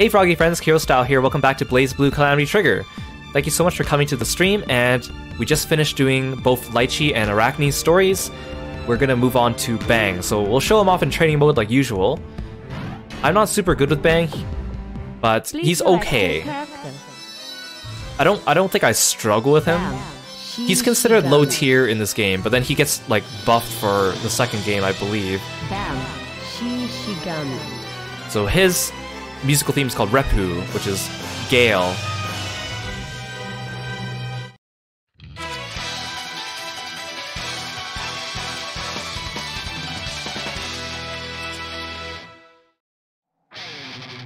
Hey Froggy friends, Kirostyle here. Welcome back to BlazBlue Calamity Trigger. Thank you so much for coming to the stream, and we just finished doing both Litchi and Arakune's stories. We're gonna move on to Bang, so we'll show him off in training mode like usual. I'm not super good with Bang, but Please he's okay. I don't I don't think I struggle with him. He's considered low tier in this game, but then he gets like buffed for the second game, I believe. So his musical theme is called Reppu, which is Gale.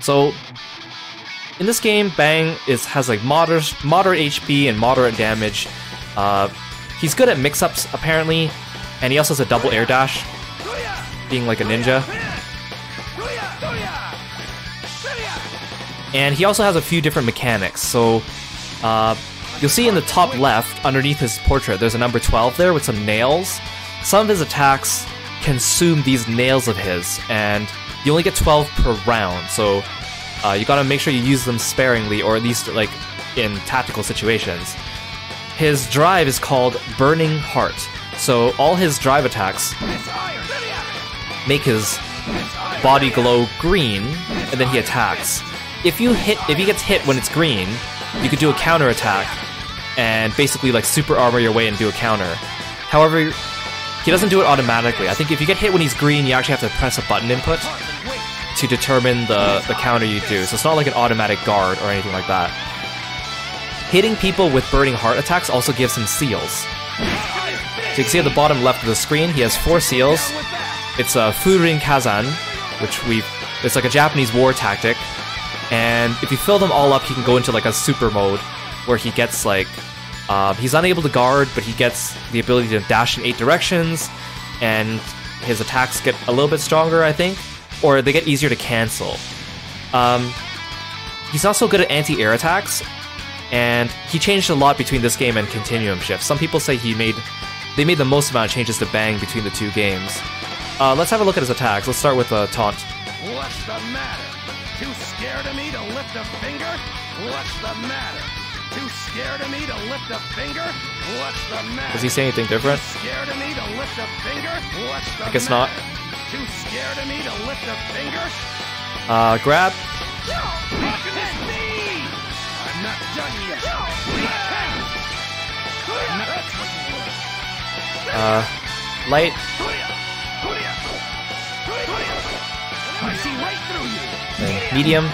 So in this game, Bang is has like moderate moderate HP and moderate damage. Uh, he's good at mix-ups apparently, and he also has a double air dash, being like a ninja. And he also has a few different mechanics. So uh, you'll see in the top left, underneath his portrait, there's a number 12 there with some nails. Some of his attacks consume these nails of his, and you only get 12 per round. So uh, you gotta make sure you use them sparingly, or at least like in tactical situations. His drive is called Burning Heart. So all his drive attacks make his body glow green, and then he attacks. If you hit, if he gets hit when it's green, you could do a counter attack, and basically like super armor your way and do a counter. However, he doesn't do it automatically. I think if you get hit when he's green, you actually have to press a button input to determine the, the counter you do. So it's not like an automatic guard or anything like that. Hitting people with burning heart attacks also gives him seals. So you can see at the bottom left of the screen, he has four seals. It's a Furin Kazan, which we it's like a Japanese war tactic. And if you fill them all up, he can go into like a super mode where he gets like um, he's unable to guard, but he gets the ability to dash in eight directions, and his attacks get a little bit stronger, I think, or they get easier to cancel. Um, he's also good at anti-air attacks, and he changed a lot between this game and Continuum Shift. Some people say he made they made the most amount of changes to Bang between the two games. Uh, let's have a look at his attacks. Let's start with uh, Taunt. What's the matter? Scared of me to lift a finger? What's the matter? Too scared of me to lift a finger? What's the matter? Does he say anything different? Scared of me to lift a finger? What's the I guess not. Too scared of me to lift a finger? Uh, grab. How can this be? I'm not done yet. I'm not- That's what you were. Uh, light. Medium.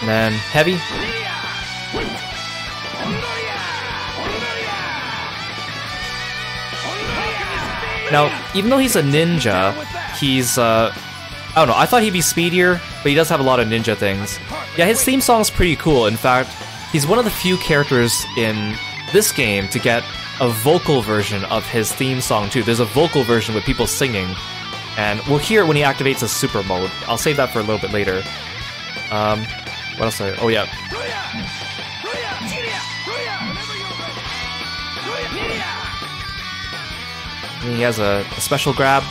And then heavy. Now, even though he's a ninja, he's uh I don't know, I thought he'd be speedier, but he does have a lot of ninja things. Yeah, his theme song's pretty cool. In fact, he's one of the few characters in this game to get a vocal version of his theme song too. There's a vocal version with people singing, and we'll hear it when he activates his super mode. I'll save that for a little bit later. Um, what else? I, oh yeah, he has a, a special grab.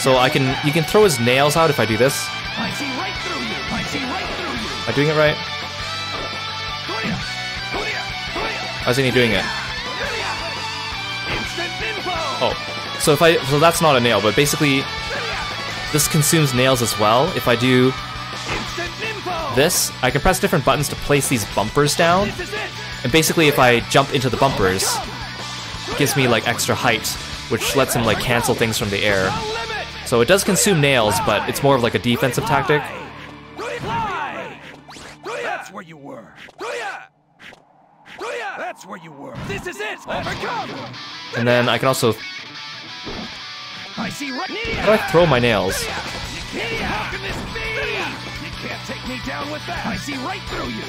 So I can you can throw his nails out if I do this. I see right through you. I see right through you. Am I doing it right? How's he doing it? Oh, so if I so that's not a nail, but basically this consumes nails as well. If I do this, I can press different buttons to place these bumpers down, This is it. and basically if I jump into the bumpers, it gives me like extra height, which lets him like cancel things from the air. So it does consume nails, but it's more of like a defensive tactic. That's where you were. That's where you were. This is it. Overcome. And then I can also I see how do I throw my nails? How can this be? You can't take me down with that. I see right through you.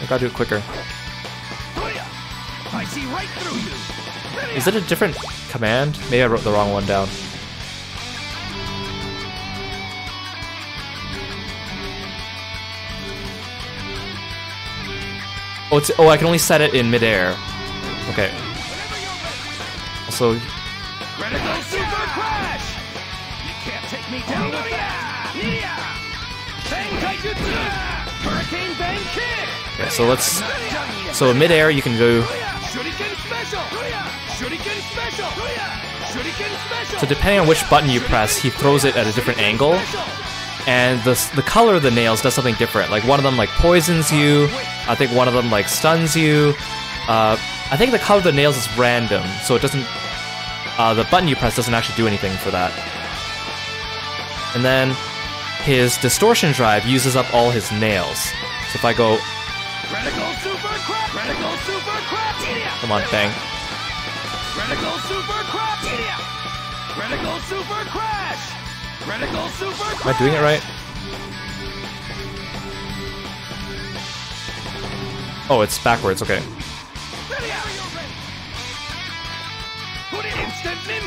I gotta do it quicker. I see right through you. Is it a different command? Maybe I wrote the wrong one down. Oh, it's, oh, I can only set it in midair. Okay. Also, okay, so let's. So in midair, you can do. So depending on which button you press, he throws it at a different angle, and the the color of the nails does something different. Like one of them like poisons you. I think one of them like stuns you. Uh, I think the color of the nails is random, so it doesn't. Uh, the button you press doesn't actually do anything for that. And then his distortion drive uses up all his nails. So if I go, Critical Super Crash! Critical Super Crash! come on, bang. Critical Super Crash! Critical Super Crash! Critical Super Am I doing it right? Oh, it's backwards. Okay.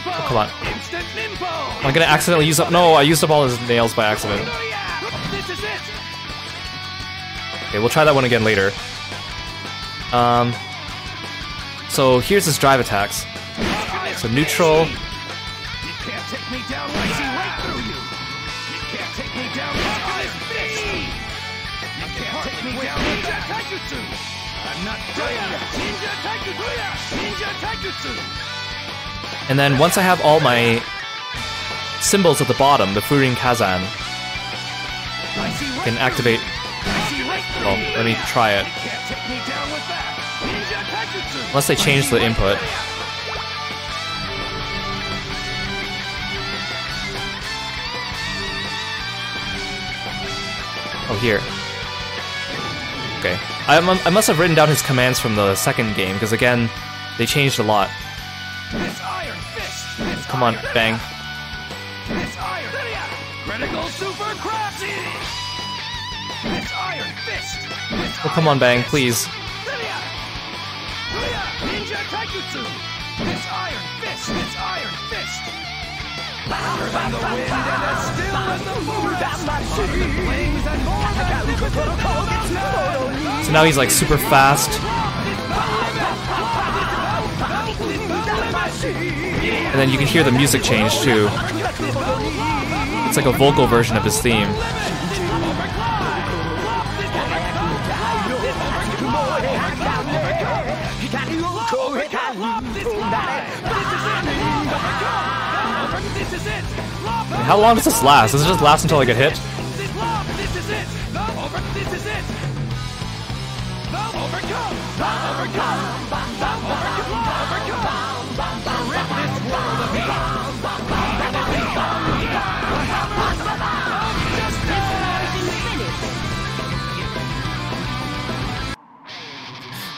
Oh, come on. I'm gonna accidentally use up. No, I used up all his nails by accident. Okay, we'll try that one again later. Um. So here's his drive attacks. So neutral. And then once I have all my symbols at the bottom, the Furin Kazan, can activate. Well, let me try it. Unless they change the input. Oh, here. Okay. I, I must have written down his commands from the second game, because again, they changed a lot. This iron fist! This Come on, iron- bang. This iron! Critical super! This iron fist! This Oh, come on, bang, please. Now he's like super fast. And then you can hear the music change too. It's like a vocal version of his theme. How long does this last? Does it just last until I get hit? Me!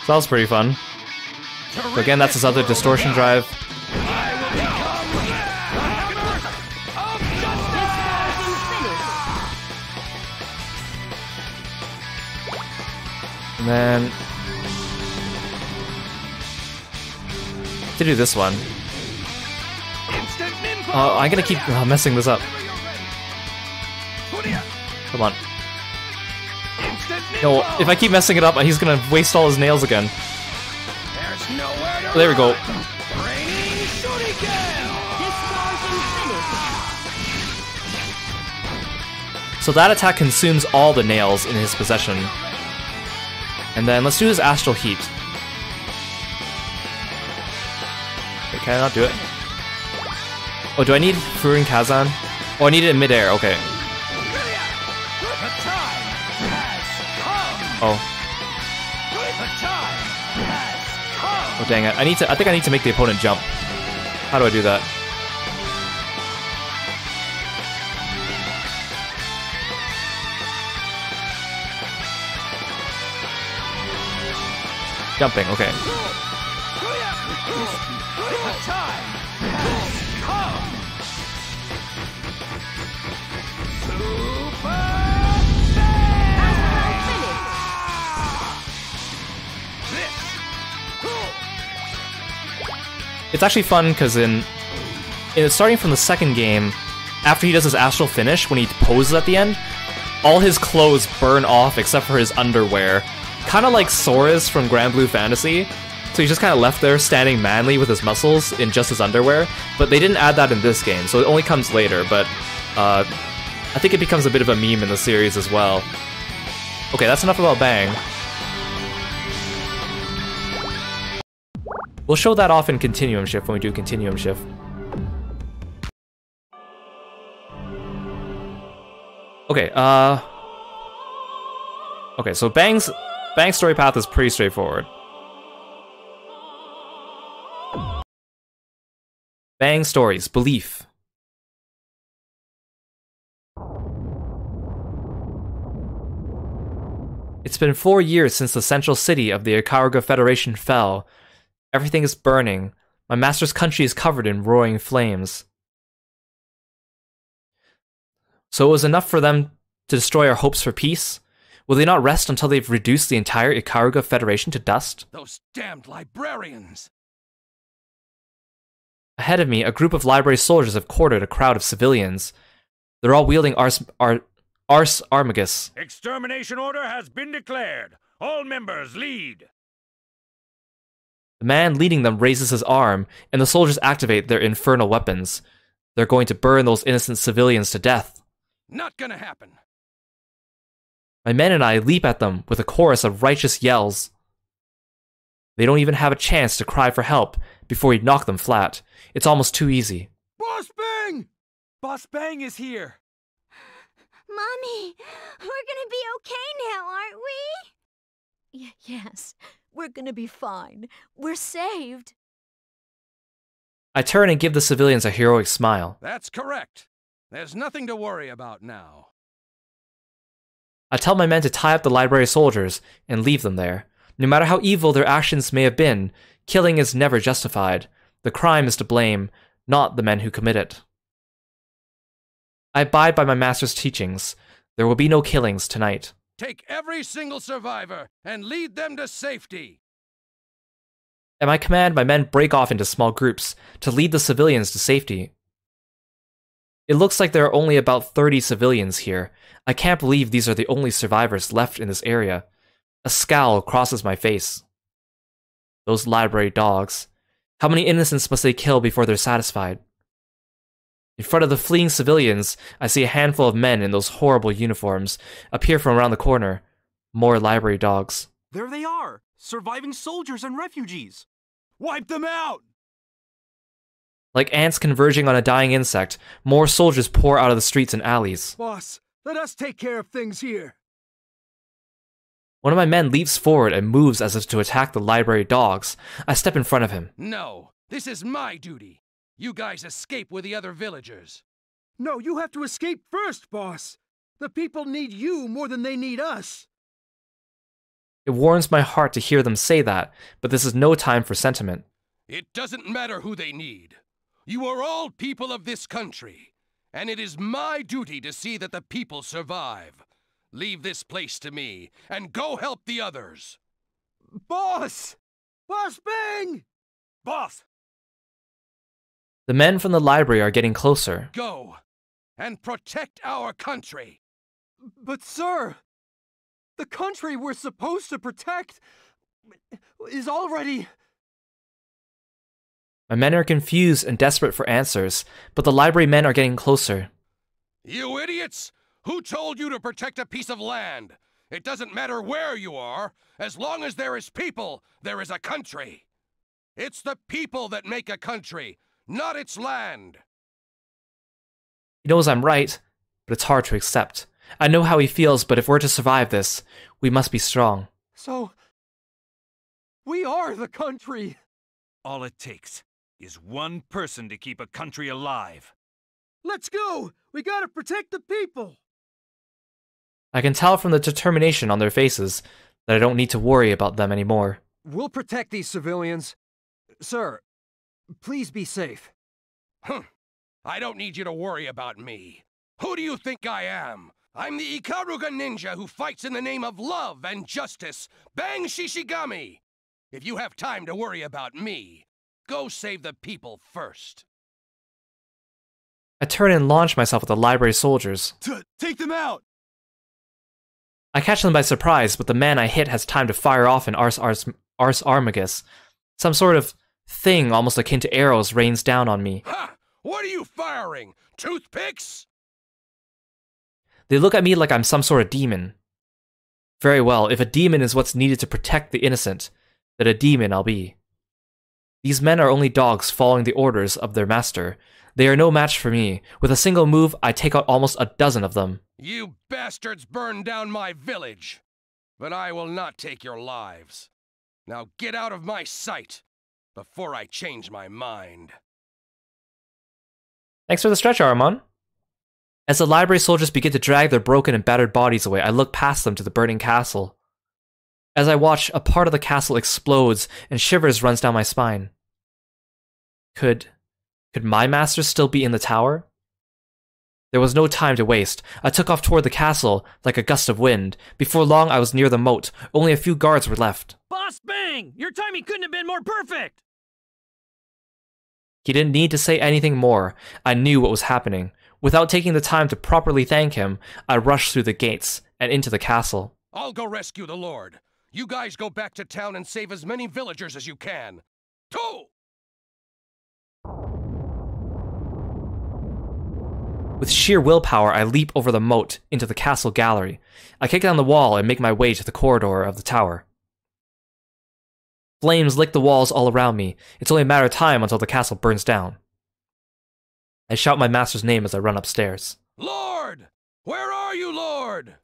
So that was pretty fun. So again, that's his other distortion drive. And then do this one. Uh, I'm gonna keep uh, messing this up. Come on. No, if I keep messing it up, he's gonna waste all his nails again. There we go. So that attack consumes all the nails in his possession. And then let's do his Astral Heat. Can I not do it? Oh, do I need Furin Kazan? Oh, I need it in midair, okay. Oh, oh dang it. I need to I think I need to make the opponent jump. How do I do that? Jumping, okay. It's actually fun because in, in starting from the second game, after he does his astral finish, when he poses at the end, all his clothes burn off except for his underwear, kind of like Soriz from Granblue Fantasy. So he's just kind of left there standing manly with his muscles in just his underwear. But they didn't add that in this game, so it only comes later. But uh, I think it becomes a bit of a meme in the series as well. Okay, that's enough about Bang. We'll show that off in Continuum Shift when we do Continuum Shift. Okay, uh... Okay, so Bang's, Bang's story path is pretty straightforward. Bang stories, belief. It's been four years since the central city of the Ikaruga Federation fell. Everything is burning. My master's country is covered in roaring flames. So it was enough for them to destroy our hopes for peace? Will they not rest until they've reduced the entire Ikaruga Federation to dust? Those damned librarians! Ahead of me, a group of library soldiers have quartered a crowd of civilians. They're all wielding Ars, Ar, Ars Armagus. Extermination order has been declared. All members lead. The man leading them raises his arm, and the soldiers activate their infernal weapons. They're going to burn those innocent civilians to death. Not gonna happen. My men and I leap at them with a chorus of righteous yells. They don't even have a chance to cry for help before we knock them flat. It's almost too easy. Boss Bang! Boss Bang is here. Mommy, we're gonna be okay now, aren't we? Y- yes, we're gonna be fine. We're saved. I turn and give the civilians a heroic smile. That's correct. There's nothing to worry about now. I tell my men to tie up the library soldiers and leave them there. No matter how evil their actions may have been, killing is never justified. The crime is to blame, not the men who commit it. I abide by my master's teachings. There will be no killings tonight. Take every single survivor and lead them to safety. At my command, my men break off into small groups to lead the civilians to safety. It looks like there are only about 30 civilians here. I can't believe these are the only survivors left in this area. A scowl crosses my face. Those library dogs. How many innocents must they kill before they're satisfied? In front of the fleeing civilians, I see a handful of men in those horrible uniforms appear from around the corner. More library dogs. There they are, surviving soldiers and refugees. Wipe them out! Like ants converging on a dying insect, more soldiers pour out of the streets and alleys. Boss, let us take care of things here. One of my men leaps forward and moves as if to attack the library dogs. I step in front of him. No, this is my duty. You guys escape with the other villagers. No, you have to escape first, boss. The people need you more than they need us. It warms my heart to hear them say that, but this is no time for sentiment. It doesn't matter who they need. You are all people of this country, and it is my duty to see that the people survive. Leave this place to me, and go help the others. Boss! Boss Bing! Boss, The men from the library are getting closer. go and protect our country. But, sir, the country we're supposed to protect is already. My men are confused and desperate for answers, but the library men are getting closer. You idiots! Who told you to protect a piece of land? It doesn't matter where you are. As long as there is people, there is a country. It's the people that make a country, not its land. He knows I'm right, but it's hard to accept. I know how he feels, but if we're to survive this, we must be strong. So. We are the country! All it takes is one person to keep a country alive. Let's go! We gotta protect the people! I can tell from the determination on their faces that I don't need to worry about them anymore. We'll protect these civilians. Sir, please be safe. Huh. I don't need you to worry about me. Who do you think I am? I'm the Ikaruga ninja who fights in the name of love and justice, Bang Shishigami! If you have time to worry about me, go save the people first. I turn and launch myself at the library soldiers. T- take them out! I catch them by surprise, but the man I hit has time to fire off an Ars, Ars, Ars Armagus. Some sort of thing almost akin to arrows rains down on me. Ha! What are you firing? Toothpicks? They look at me like I'm some sort of demon. Very well, if a demon is what's needed to protect the innocent, then a demon I'll be. These men are only dogs following the orders of their master. They are no match for me. With a single move, I take out almost a dozen of them. You bastards burned down my village. But I will not take your lives. Now get out of my sight before I change my mind. Thanks for the stretch, Aramon. As the library soldiers begin to drag their broken and battered bodies away, I look past them to the burning castle. As I watch, a part of the castle explodes and shivers runs down my spine. Could could my master still be in the tower? There was no time to waste. I took off toward the castle like a gust of wind. Before long, I was near the moat. Only a few guards were left. Boss Bang! Your timing couldn't have been more perfect! He didn't need to say anything more. I knew what was happening. Without taking the time to properly thank him, I rushed through the gates and into the castle. I'll go rescue the Lord. You guys go back to town and save as many villagers as you can. Two! With sheer willpower, I leap over the moat into the castle gallery. I kick down the wall and make my way to the corridor of the tower. Flames lick the walls all around me. It's only a matter of time until the castle burns down. I shout my master's name as I run upstairs. Lord! Where are you, Lord?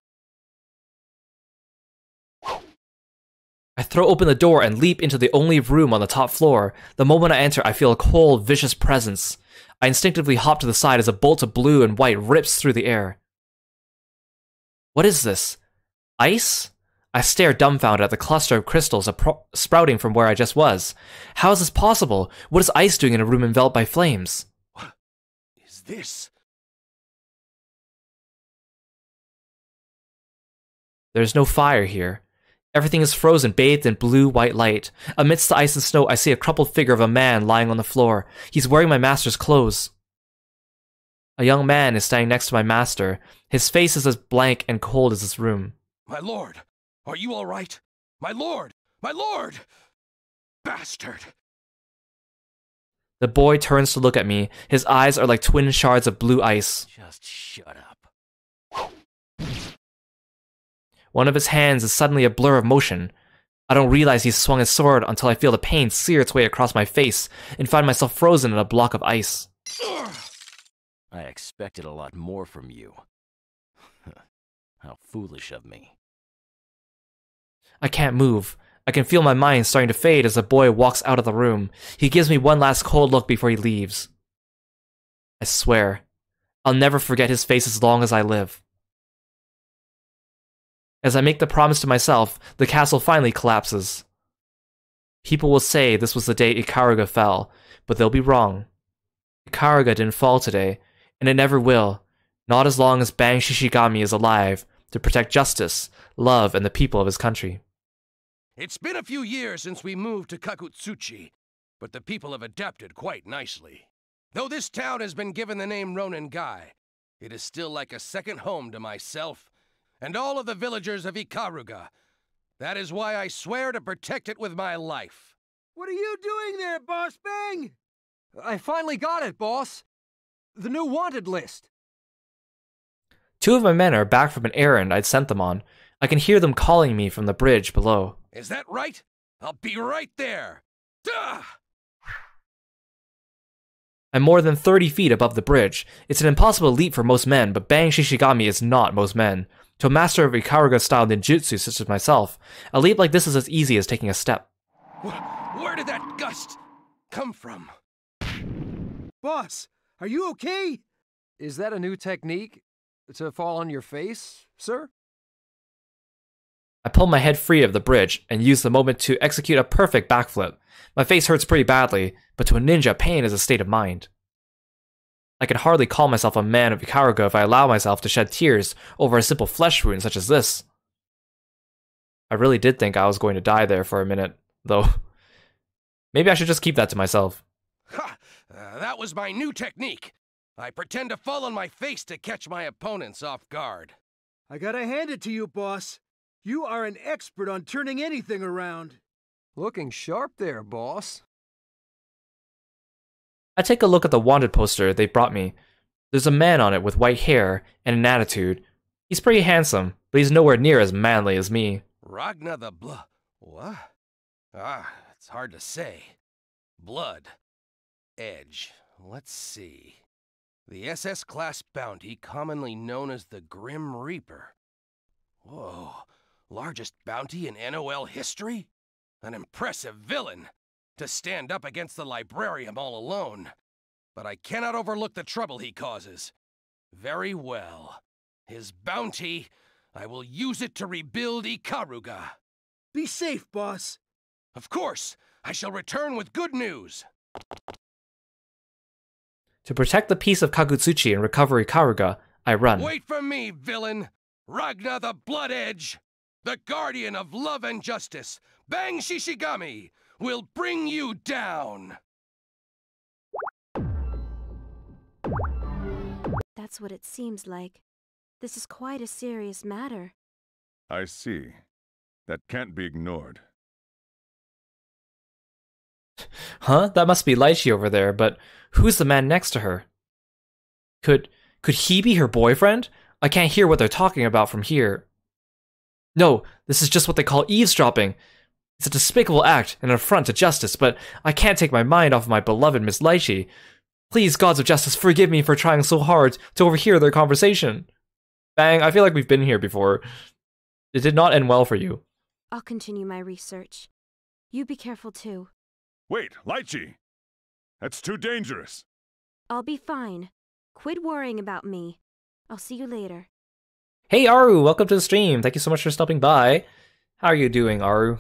I throw open the door and leap into the only room on the top floor. The moment I enter, I feel a cold, vicious presence. I instinctively hop to the side as a bolt of blue and white rips through the air. What is this? Ice? I stare dumbfounded at the cluster of crystals sprouting from where I just was. How is this possible? What is ice doing in a room enveloped by flames? What is this? There's no fire here. Everything is frozen, bathed in blue white light. Amidst the ice and snow, I see a crumpled figure of a man lying on the floor. He's wearing my master's clothes. A young man is standing next to my master. His face is as blank and cold as his room. My lord, are you all right? My lord! My lord! Bastard! The boy turns to look at me. His eyes are like twin shards of blue ice. Just shut up. One of his hands is suddenly a blur of motion. I don't realize he's swung his sword until I feel the pain sear its way across my face and find myself frozen in a block of ice. I expected a lot more from you. How foolish of me. I can't move. I can feel my mind starting to fade as the boy walks out of the room. He gives me one last cold look before he leaves. I swear, I'll never forget his face as long as I live. As I make the promise to myself, the castle finally collapses. People will say this was the day Ikaruga fell, but they'll be wrong. Ikaruga didn't fall today, and it never will, not as long as Bang Shishigami is alive to protect justice, love, and the people of his country. It's been a few years since we moved to Kagutsuchi, but the people have adapted quite nicely. Though this town has been given the name Ronin Gai, it is still like a second home to myself and all of the villagers of Ikaruga. That is why I swear to protect it with my life. What are you doing there, Boss Bang? I finally got it, boss. The new wanted list. Two of my men are back from an errand I'd sent them on. I can hear them calling me from the bridge below. Is that right? I'll be right there. Duh! I'm more than 30 feet above the bridge. It's an impossible leap for most men, but Bang Shishigami is not most men. To a master of Ikaruga style ninjutsu such as myself, a leap like this is as easy as taking a step. Where did that gust come from? Boss, are you okay? Is that a new technique? To fall on your face, sir? I pull my head free of the bridge and use the moment to execute a perfect backflip. My face hurts pretty badly, but to a ninja, pain is a state of mind. I can hardly call myself a man of Ikaruga if I allow myself to shed tears over a simple flesh wound such as this. I really did think I was going to die there for a minute, though. Maybe I should just keep that to myself. Ha! Uh, that was my new technique. I pretend to fall on my face to catch my opponents off guard. I gotta hand it to you, boss. You are an expert on turning anything around. Looking sharp there, boss. I take a look at the wanted poster they brought me. There's a man on it with white hair and an attitude. He's pretty handsome, but he's nowhere near as manly as me. Ragna the Blood. What? Ah, it's hard to say. Blood. Edge. Let's see. The SS class bounty, commonly known as the Grim Reaper. Whoa. Largest bounty in NOL history? An impressive villain. To stand up against the Librarium all alone. But I cannot overlook the trouble he causes. Very well. His bounty, I will use it to rebuild Ikaruga. Be safe, boss. Of course, I shall return with good news. To protect the peace of Kagutsuchi and recover Ikaruga, I run. Wait for me, villain! Ragna the Blood Edge, the guardian of love and justice, Bang Shishigami, will bring you down! That's what it seems like. This is quite a serious matter. I see. That can't be ignored. Huh? That must be Litchi over there, but who's the man next to her? Could could he be her boyfriend? I can't hear what they're talking about from here. No, this is just what they call eavesdropping. It's a despicable act and an affront to justice, but I can't take my mind off of my beloved Miss Litchi. Please, gods of justice, forgive me for trying so hard to overhear their conversation. Bang, I feel like we've been here before. It did not end well for you. I'll continue my research. You be careful too. Wait, Litchi! That's too dangerous. I'll be fine. Quit worrying about me. I'll see you later. Hey Aru, welcome to the stream. Thank you so much for stopping by. How are you doing, Aru?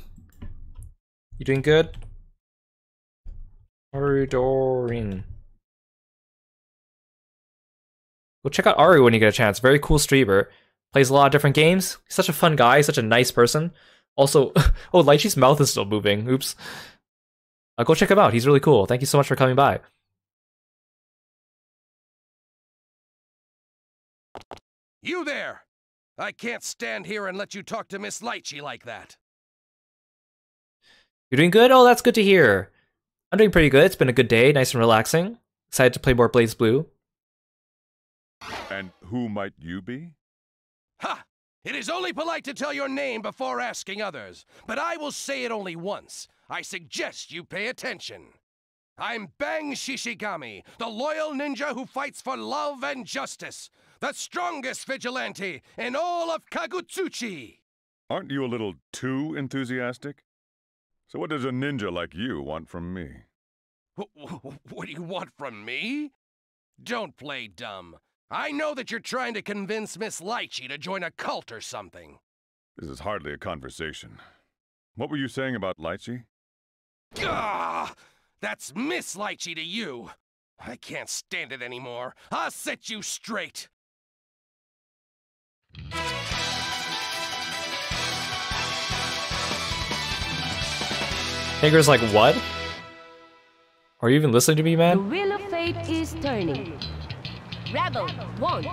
You doing good? Aru Dorin. Go check out Aru when you get a chance. Very cool streamer. Plays a lot of different games. He's such a fun guy, such a nice person. Also, oh, Litchi's mouth is still moving. Oops. Uh, go check him out. He's really cool. Thank you so much for coming by. You there! I can't stand here and let you talk to Miss Litchi like that. You're doing good? Oh, that's good to hear. I'm doing pretty good. It's been a good day, nice and relaxing. Excited to play more BlazBlue. And who might you be? Ha! It is only polite to tell your name before asking others, but I will say it only once. I suggest you pay attention. I'm Bang Shishigami, the loyal ninja who fights for love and justice, the strongest vigilante in all of Kagutsuchi. Aren't you a little too enthusiastic? So what does a ninja like you want from me? What do you want from me? Don't play dumb. I know that you're trying to convince Miss Litchi to join a cult or something. This is hardly a conversation. What were you saying about Litchi? Gah! That's Miss Litchi to you. I can't stand it anymore. I'll set you straight. Tager's like, what? Are you even listening to me, man? The wheel of fate is turning. Rebel, one,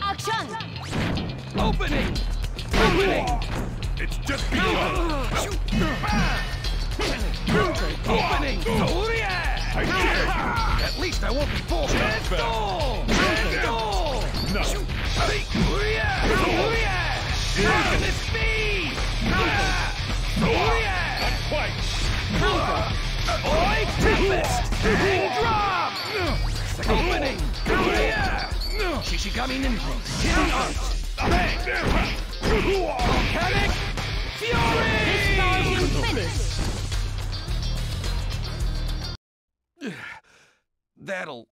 action! Opening! Opening! It's just begun! Opening! At least I won't be forced. Stand back. Goal! No! Look at this speed! Not quite! Oi, Tempest! Hang drop! Opening! Shishigami Ninja! Art! Volcanic Fury! That'll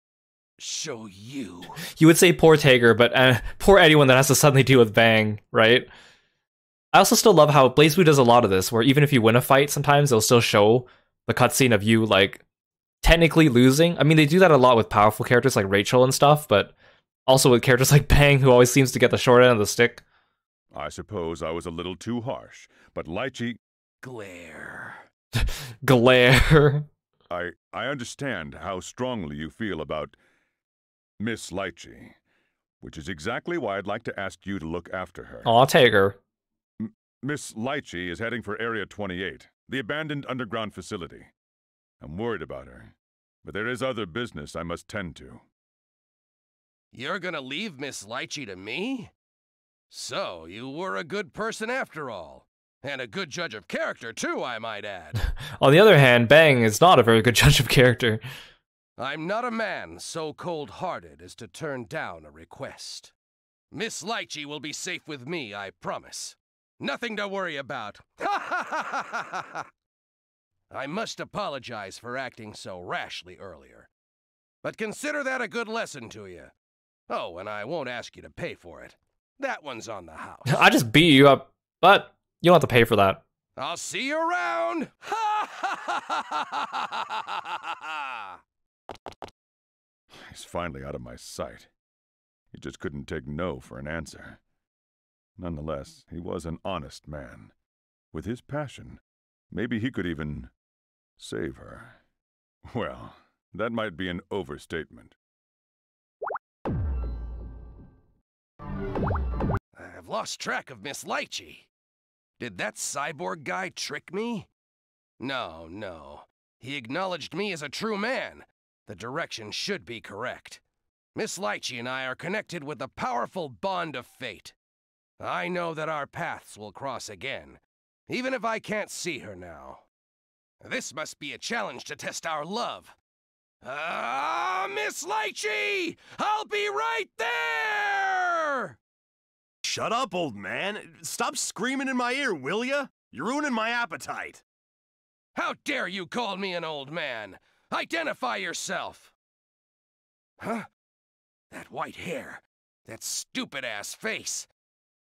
show you. You would say poor Tager, but uh, poor anyone that has to suddenly deal with Bang, right? I also still love how BlazBlue does a lot of this, where even if you win a fight, sometimes they'll still show the cutscene of you like technically losing. I mean, they do that a lot with powerful characters like Rachel and stuff, but also with characters like Bang, who always seems to get the short end of the stick. I suppose I was a little too harsh, but Litchi, Glare. Glare. I, I understand how strongly you feel about Miss Litchi. which is exactly why I'd like to ask you to look after her. I'll take her. Miss Litchi is heading for Area 28, the abandoned underground facility. I'm worried about her, but there is other business I must tend to. You're gonna leave Miss Litchi to me? So, you were a good person after all. And a good judge of character, too, I might add. On the other hand, Bang is not a very good judge of character. I'm not a man so cold hearted as to turn down a request. Miss Litchi will be safe with me, I promise. Nothing to worry about. I must apologize for acting so rashly earlier. But consider that a good lesson to you. Oh, and I won't ask you to pay for it. That one's on the house. I just beat you up, but you don't have to pay for that. I'll see you around. He's finally out of my sight. He just couldn't take no for an answer. Nonetheless, he was an honest man. With his passion, maybe he could even save her. Well, that might be an overstatement. I've lost track of Miss Litchi. Did that cyborg guy trick me? No, no. He acknowledged me as a true man. The direction should be correct. Miss Litchi and I are connected with a powerful bond of fate. I know that our paths will cross again, even if I can't see her now. This must be a challenge to test our love. Ah, Miss Litchi! I'll be right there! Shut up, old man. Stop screaming in my ear, will ya? You're ruining my appetite. How dare you call me an old man? Identify yourself! Huh? That white hair, that stupid ass face.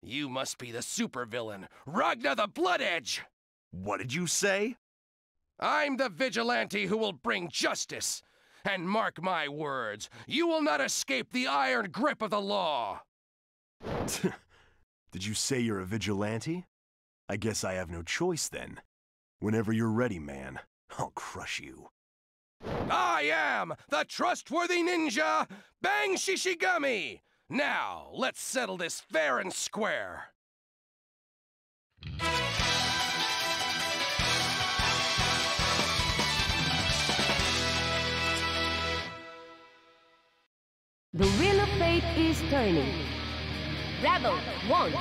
You must be the supervillain, Ragna the Blood Edge! What did you say? I'm the vigilante who will bring justice. And mark my words, you will not escape the iron grip of the law. Did you say you're a vigilante? I guess I have no choice then. Whenever you're ready, man, I'll crush you. I am the trustworthy ninja, Bang Shishigami! Now, let's settle this fair and square. The wheel of fate is turning. Rebel 1,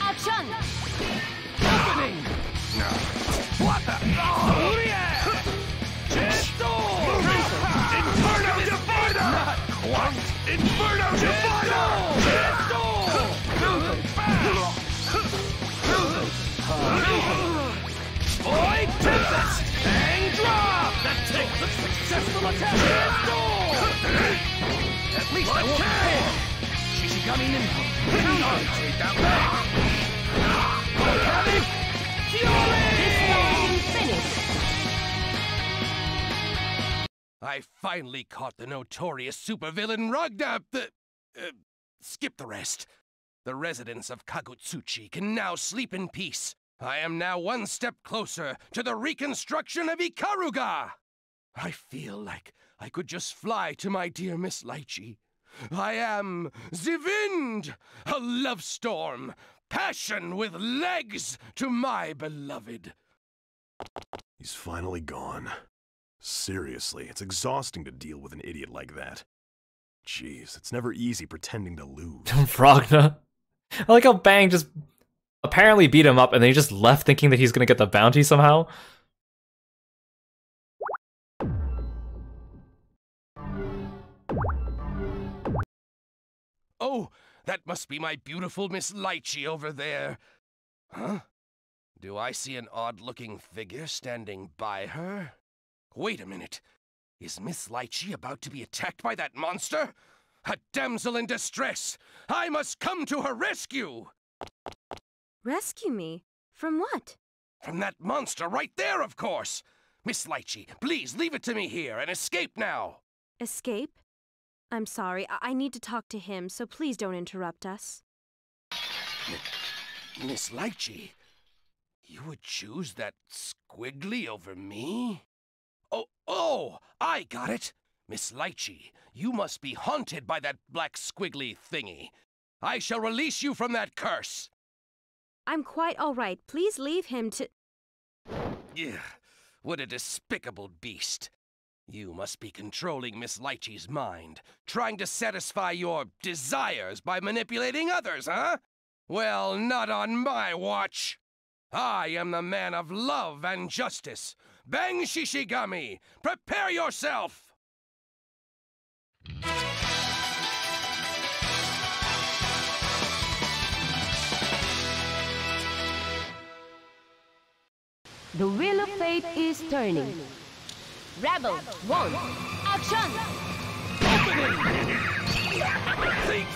action! Opening! What the? Oh, yeah! Quite! Inferno Divider! Boy Tempest! Bang drop! That takes a successful attack! At least I won't fail! Shishigami that back! Volcanic Fury! I finally caught the notorious supervillain Ragna the... Uh, skip the rest. The residents of Kagutsuchi can now sleep in peace. I am now one step closer to the reconstruction of Ikaruga! I feel like I could just fly to my dear Miss Litchi. I am the wind, a love storm, passion with legs to my beloved. He's finally gone. Seriously, it's exhausting to deal with an idiot like that. Jeez, it's never easy pretending to lose. Ragna. I like how Bang just apparently beat him up and then he just left thinking that he's gonna get the bounty somehow. Oh, that must be my beautiful Miss Litchi over there. Huh? Do I see an odd looking figure standing by her? Wait a minute. Is Miss Litchi about to be attacked by that monster? A damsel in distress! I must come to her rescue! Rescue me? From what? From that monster right there, of course! Miss Litchi, please leave it to me here and escape now! Escape? I'm sorry, I, I need to talk to him, so please don't interrupt us. Miss Litchi, you would choose that squiggly over me? Oh, I got it! Miss Litchi, you must be haunted by that black squiggly thingy. I shall release you from that curse. I'm quite all right. Please leave him to. Yeah, what a despicable beast. You must be controlling Miss Litchi's mind, trying to satisfy your desires by manipulating others, huh? Well, not on my watch. I am the man of love and justice. Bang Shishigami, prepare yourself! The wheel of fate is turning. Rebel, one, action! Ah, he's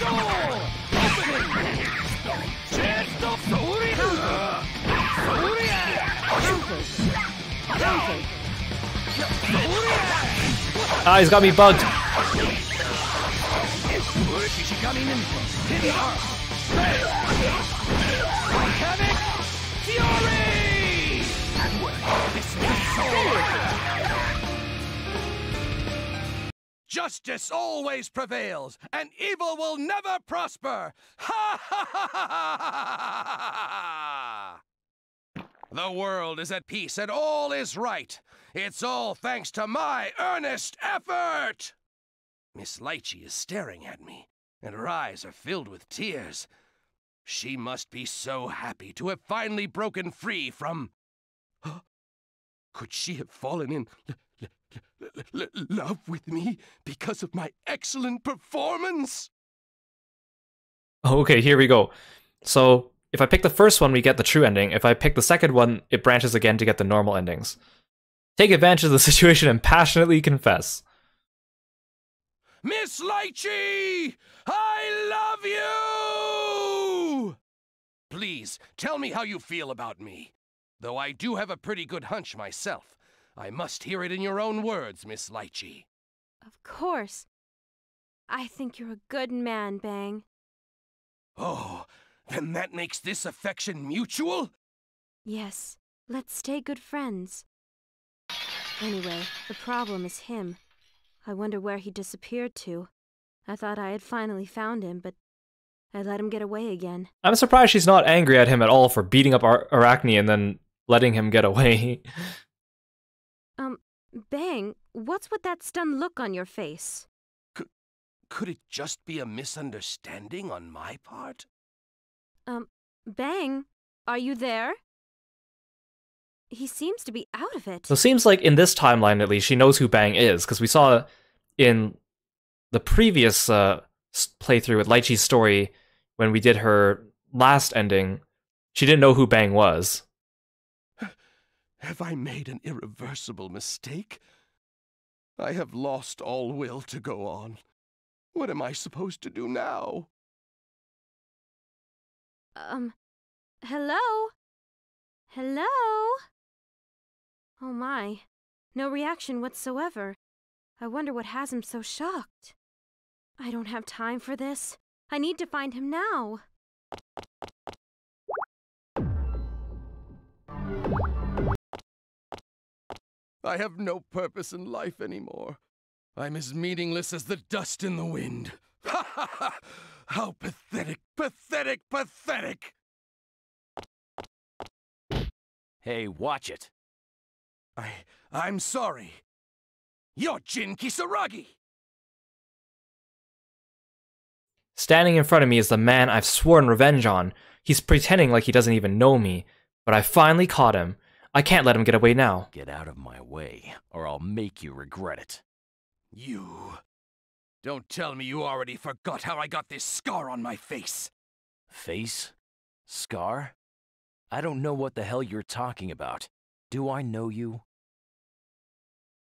got me bugged. Shishigami Ninja, he's got me bugged. Justice always prevails, and evil will never prosper! Ha Ha ha ha ha ha! The world is at peace and all is right. It's all thanks to my earnest effort! Miss Litchi is staring at me, and her eyes are filled with tears. She must be so happy to have finally broken free from. Could she have fallen in love with me because of my excellent performance? Okay, here we go. So if I pick the first one, we get the true ending. If I pick the second one, it branches again to get the normal endings. Take advantage of the situation and passionately confess. Miss Litchi! I love you! Please, tell me how you feel about me. Though I do have a pretty good hunch myself. I must hear it in your own words, Miss Litchi. Of course. I think you're a good man, Bang. Oh, then that makes this affection mutual? Yes, let's stay good friends. Anyway, the problem is him. I wonder where he disappeared to. I thought I had finally found him, but I let him get away again. I'm surprised she's not angry at him at all for beating up Ar- Arakune and then letting him get away. Um, Bang, what's with that stunned look on your face? Could it just be a misunderstanding on my part? Um, Bang, are you there? He seems to be out of it. so it seems like in this timeline, at least, she knows who Bang is, because we saw in the previous uh, playthrough with Litchi's story, when we did her last ending, she didn't know who Bang was. Have I made an irreversible mistake? I have lost all will to go on. What am I supposed to do now? Um, hello? Hello? Oh my, no reaction whatsoever. I wonder what has him so shocked. I don't have time for this. I need to find him now. I have no purpose in life anymore. I'm as meaningless as the dust in the wind. Ha ha ha! How pathetic, pathetic, pathetic! Hey, watch it. I. I'm sorry. You're Jin Kisaragi! Standing in front of me is the man I've sworn revenge on. He's pretending like he doesn't even know me, but I finally caught him. I can't let him get away now. Get out of my way, or I'll make you regret it. You. Don't tell me you already forgot how I got this scar on my face. Face? Scar? I don't know what the hell you're talking about. Do I know you?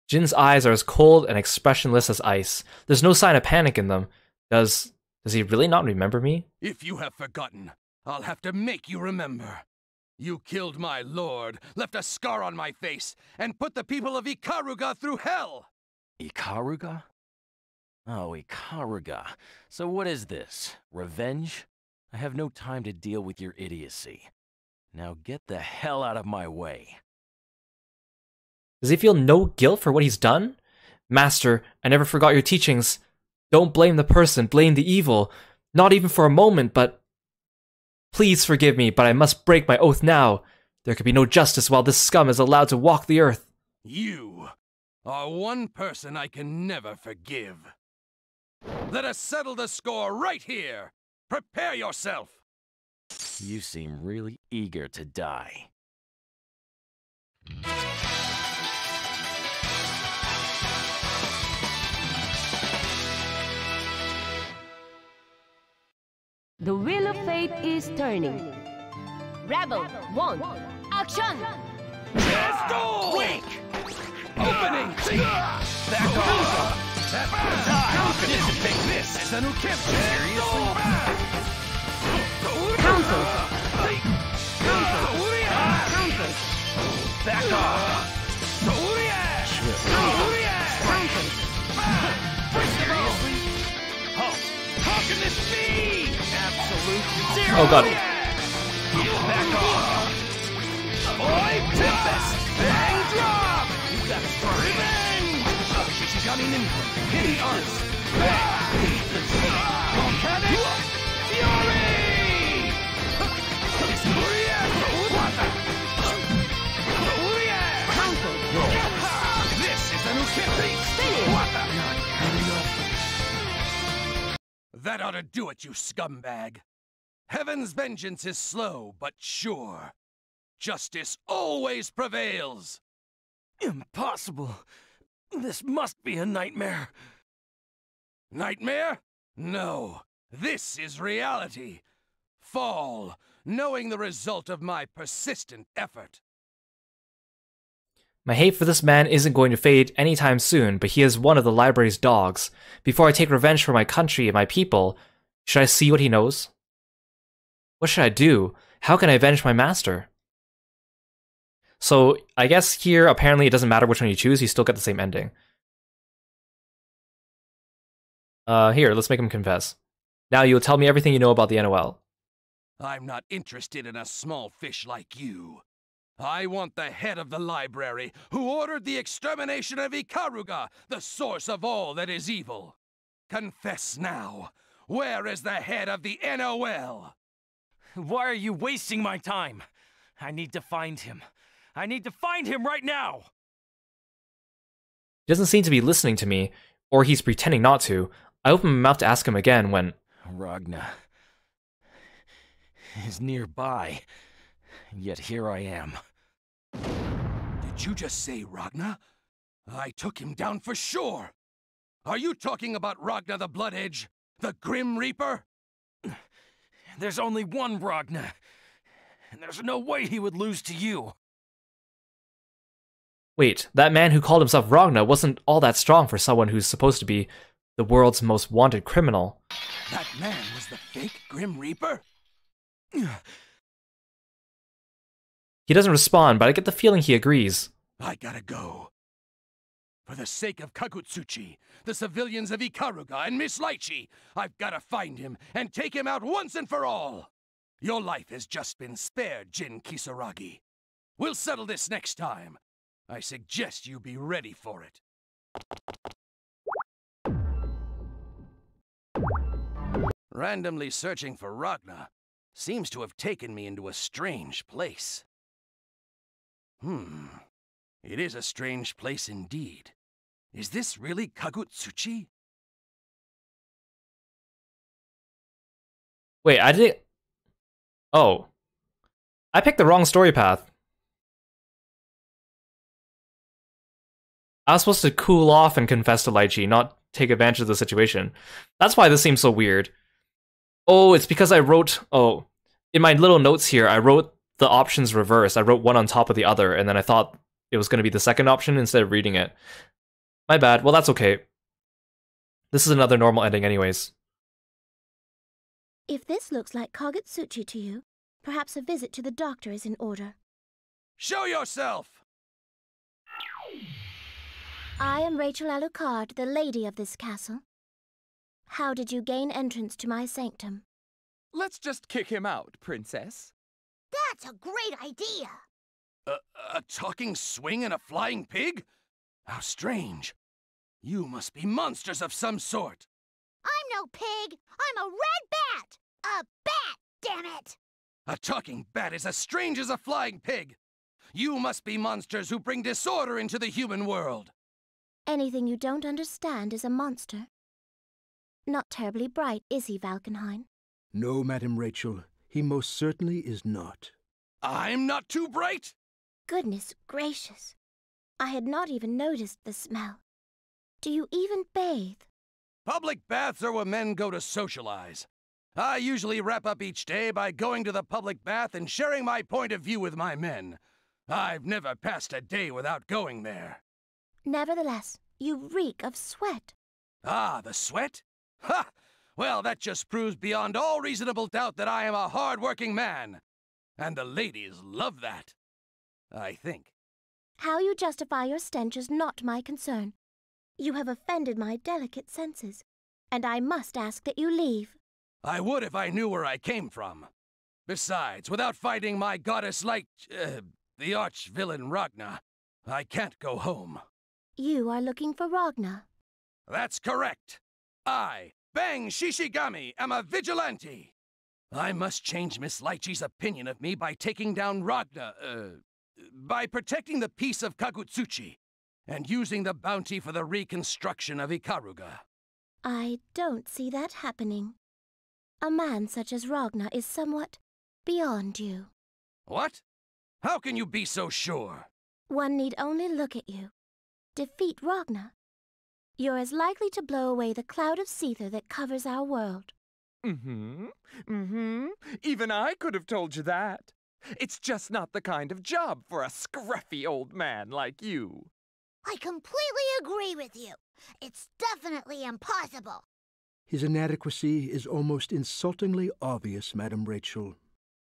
Jin's eyes are as cold and expressionless as ice. There's no sign of panic in them. Does does he really not remember me? If you have forgotten, I'll have to make you remember. You killed my lord, left a scar on my face, and put the people of Ikaruga through hell! Ikaruga? Oh, Ikaruga. So what is this? Revenge? I have no time to deal with your idiocy. Now get the hell out of my way. Does he feel no guilt for what he's done? Master, I never forgot your teachings. Don't blame the person, blame the evil. Not even for a moment, but. Please forgive me, but I must break my oath now. There can be no justice while this scum is allowed to walk the earth. You are one person I can never forgive. Let us settle the score right here. Prepare yourself. You seem really eager to die. The wheel of fate is turning. Rebel 1. Action! Let's go! Wake! Opening! Back off! Oh, How a new camp. Seriously? Counter! Counter! Counter! Back off! How! Oh god. Tempest! Bang drop! You got revenge! Hidden Arts, Volcanic Fury! That ought to do it, you scumbag! Heaven's vengeance is slow, but sure. Justice always prevails! Impossible. This must be a nightmare. Nightmare? No. This is reality. Fall, knowing the result of my persistent effort. My hate for this man isn't going to fade anytime soon, but he is one of the library's dogs. Before I take revenge for my country and my people, should I see what he knows? What should I do? How can I avenge my master? So, I guess here, apparently, it doesn't matter which one you choose, you still get the same ending. Uh, here, let's make him confess. Now you'll tell me everything you know about the NOL. I'm not interested in a small fish like you. I want the head of the library who ordered the extermination of Ikaruga, the source of all that is evil. Confess now. Where is the head of the NOL? Why are you wasting my time? I need to find him. I need to find him right now! He doesn't seem to be listening to me, or he's pretending not to. I open my mouth to ask him again when. Ragna is nearby, yet here I am. Did you just say Ragna? I took him down for sure. Are you talking about Ragna the Blood Edge? The Grim Reaper? There's only one Ragna, and there's no way he would lose to you. Wait, that man who called himself Ragna wasn't all that strong for someone who's supposed to be the world's most wanted criminal. That man was the fake Grim Reaper? He doesn't respond, but I get the feeling he agrees. I gotta go. For the sake of Kagutsuchi, the civilians of Ikaruga, and Miss Litchi, I've gotta find him and take him out once and for all. Your life has just been spared, Jin Kisaragi. We'll settle this next time. I suggest you be ready for it. Randomly searching for Ragna seems to have taken me into a strange place. Hmm. It is a strange place indeed. Is this really Kagutsuchi? Wait, I did. Oh. I picked the wrong story path. I was supposed to cool off and confess to Litchi, not take advantage of the situation. That's why this seems so weird. Oh, it's because I wrote. Oh, in my little notes here, I wrote the options reversed. I wrote one on top of the other, and then I thought it was going to be the second option instead of reading it. My bad. Well, that's okay. This is another normal ending, anyways. If this looks like Kagutsuchi to you, perhaps a visit to the doctor is in order. Show yourself! I am Rachel Alucard, the lady of this castle. How did you gain entrance to my sanctum? Let's just kick him out, Princess. That's a great idea. A, a talking swing and a flying pig? How strange. You must be monsters of some sort. I'm no pig. I'm a red bat. A bat, damn it. A talking bat is as strange as a flying pig. You must be monsters who bring disorder into the human world. Anything you don't understand is a monster. Not terribly bright, is he, Valkenhayn? No, Madam Rachel, he most certainly is not. I'm not too bright? Goodness gracious. I had not even noticed the smell. Do you even bathe? Public baths are where men go to socialize. I usually wrap up each day by going to the public bath and sharing my point of view with my men. I've never passed a day without going there. Nevertheless, you reek of sweat. Ah, the sweat? Ha! Well, that just proves beyond all reasonable doubt that I am a hard-working man. And the ladies love that. I think. How you justify your stench is not my concern. You have offended my delicate senses, and I must ask that you leave. I would if I knew where I came from. Besides, without fighting my goddess like, uh, the arch-villain Ragna, I can't go home. You are looking for Ragna. That's correct. I, Bang Shishigami, am a vigilante. I must change Miss Litchi's opinion of me by taking down Ragna, uh, by protecting the peace of Kagutsuchi, and using the bounty for the reconstruction of Ikaruga. I don't see that happening. A man such as Ragna is somewhat beyond you. What? How can you be so sure? One need only look at you. Defeat Ragna. You're as likely to blow away the cloud of Seithr that covers our world. Mm-hmm. Mm-hmm. Even I could have told you that. It's just not the kind of job for a scruffy old man like you. I completely agree with you. It's definitely impossible. His inadequacy is almost insultingly obvious, Madam Rachel.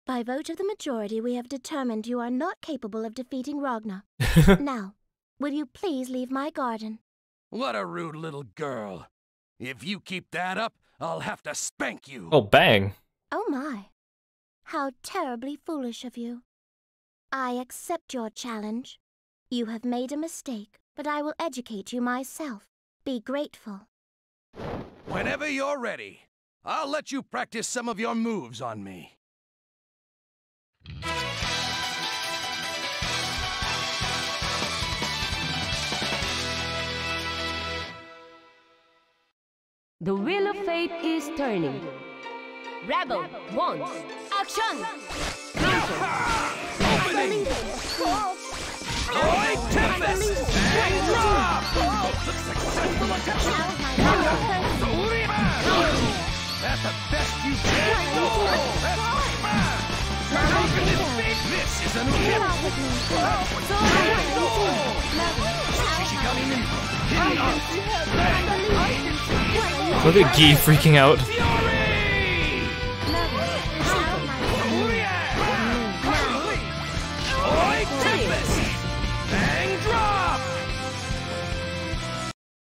By vote of the majority, we have determined you are not capable of defeating Ragna. now, will you please leave my garden? What a rude little girl. If you keep that up, I'll have to spank you. Oh, bang. Oh my. How terribly foolish of you. I accept your challenge. You have made a mistake, but I will educate you myself. Be grateful. Whenever you're ready, I'll let you practice some of your moves on me. The wheel of fate is turning. Rebel wants action! Opening! Oi, Tempest! And drop! Looks like time for my That's the best you can do! Open this big! This is a new hit! Shishigami Ninja! Look at Gii freaking out.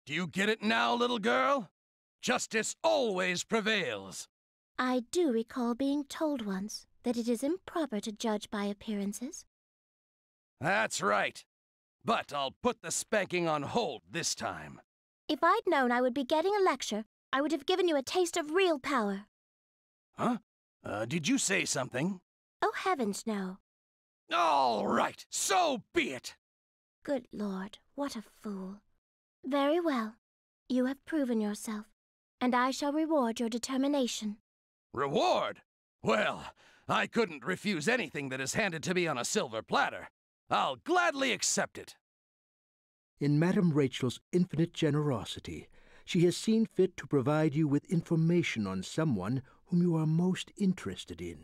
Do you get it now, little girl? Justice always prevails. I do recall being told once that it is improper to judge by appearances. That's right. But I'll put the spanking on hold this time. If I'd known I would be getting a lecture, I would have given you a taste of real power. Huh? Uh, did you say something? Oh, heavens, no. All right, so be it. Good Lord, what a fool. Very well. You have proven yourself, and I shall reward your determination. Reward? Well, I couldn't refuse anything that is handed to me on a silver platter. I'll gladly accept it. In Madam Rachel's infinite generosity, she has seen fit to provide you with information on someone whom you are most interested in.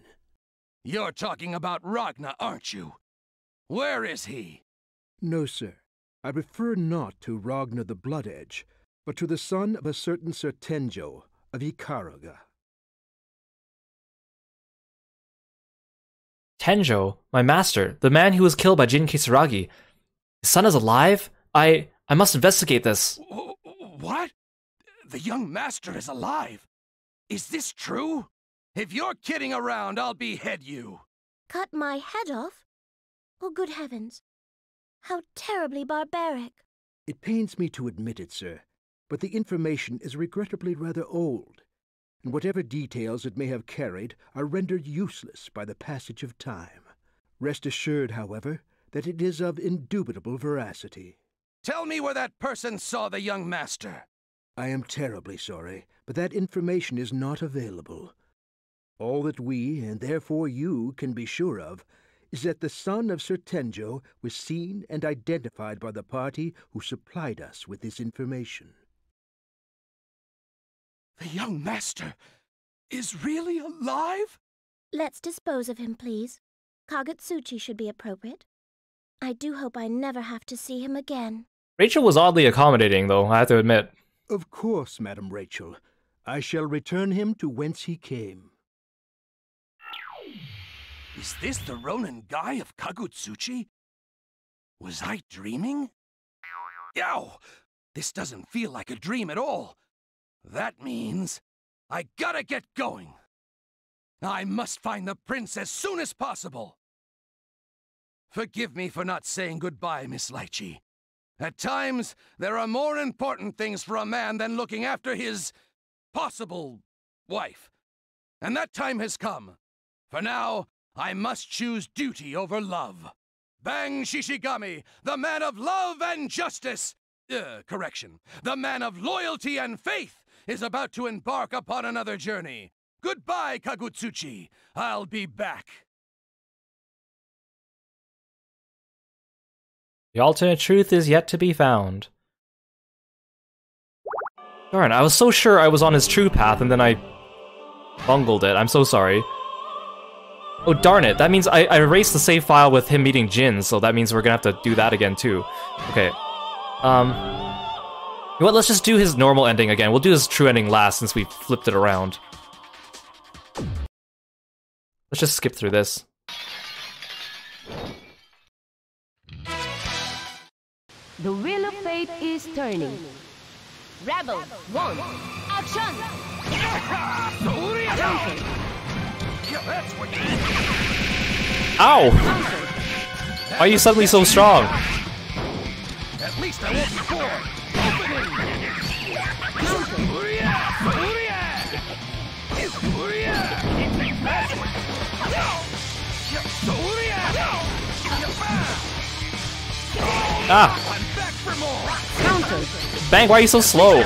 You're talking about Ragna, aren't you? Where is he? No, sir. I refer not to Ragna the Blood Edge, but to the son of a certain Sir Tenjo of Ikaruga. Tenjo, my master, the man who was killed by Jin Kisaragi. His son is alive? I I must investigate this. What? The young master is alive? Is this true? If you're kidding around, I'll behead you. Cut my head off? Oh, good heavens. How terribly barbaric. It pains me to admit it, sir, but the information is regrettably rather old, and whatever details it may have carried are rendered useless by the passage of time. Rest assured, however, that it is of indubitable veracity. Tell me where that person saw the young master. I am terribly sorry, but that information is not available. All that we, and therefore you, can be sure of is that the son of Sir Tenjo was seen and identified by the party who supplied us with this information. The young master is really alive? Let's dispose of him, please. Kagutsuchi should be appropriate. I do hope I never have to see him again. Rachel was oddly accommodating, though, I have to admit. Of course, Madam Rachel. I shall return him to whence he came. Is this the Ronin-gai of Kagutsuchi? Was I dreaming? Yow! This doesn't feel like a dream at all. That means I gotta get going. I must find the prince as soon as possible. Forgive me for not saying goodbye, Miss Litchi. At times, there are more important things for a man than looking after his possible wife. And that time has come. For now, I must choose duty over love. Bang Shishigami, the man of love and justice, uh, correction, the man of loyalty and faith, is about to embark upon another journey. Goodbye, Kagutsuchi. I'll be back. The alternate truth is yet to be found. Darn, I was so sure I was on his true path and then I bungled it. I'm so sorry. Oh, darn it. That means I, I erased the save file with him meeting Jin, so that means we're gonna have to do that again, too. Okay. Um... You know what, let's just do his normal ending again. We'll do his true ending last since we flipped it around. Let's just skip through this. The wheel of fate is turning. Rebel, one, action! Ow! Why are you suddenly so strong? At least I won't bored. Bang, why are you so slow?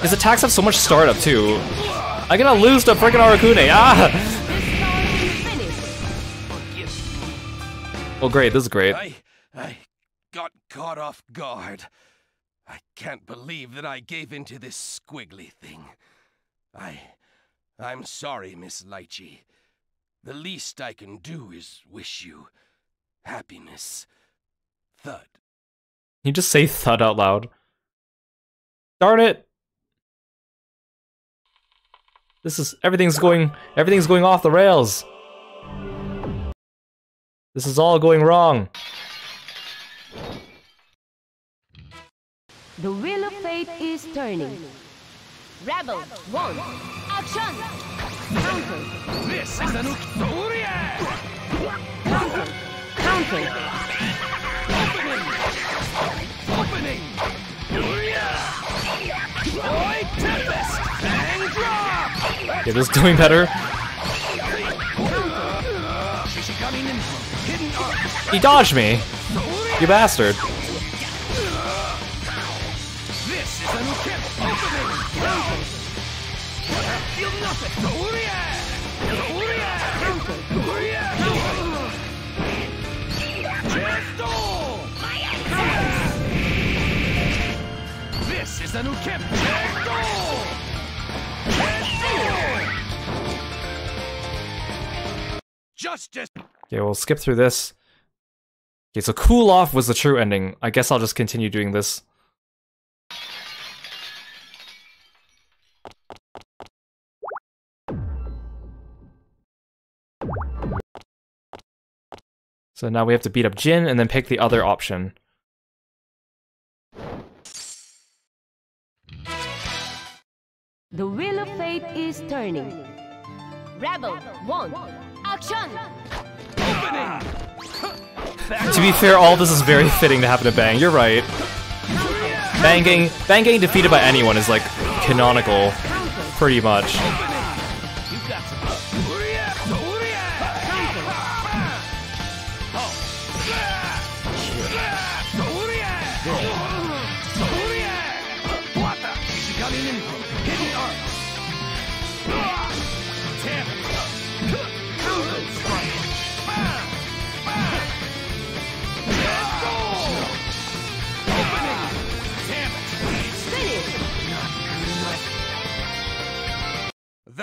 His attacks have so much startup too. I'm gonna lose to freaking Arakune. Ah! Oh great, this is great. I, I got caught off guard. I can't believe that I gave in to this squiggly thing. I, I'm sorry, Miss Litchi. The least I can do is wish you happiness. Thud. You just say thud out loud. Darn it! This is everything's going everything's going off the rails. This is all going wrong. The wheel of fate is turning. Rebel, one, action! Counter, This is the new counter, counter. This is doing better. He dodged me. You bastard. This is new. Opening. Feel nothing. This is the new kip. Justice! Okay, we'll skip through this. Okay, so cool off was the true ending. I guess I'll just continue doing this. So now we have to beat up Jin and then pick the other option. The wheel of fate is turning. Rebel, one, Action! To be fair, all this is very fitting to happen to Bang. You're right. Bang getting, Bang getting defeated by anyone is like canonical, pretty much.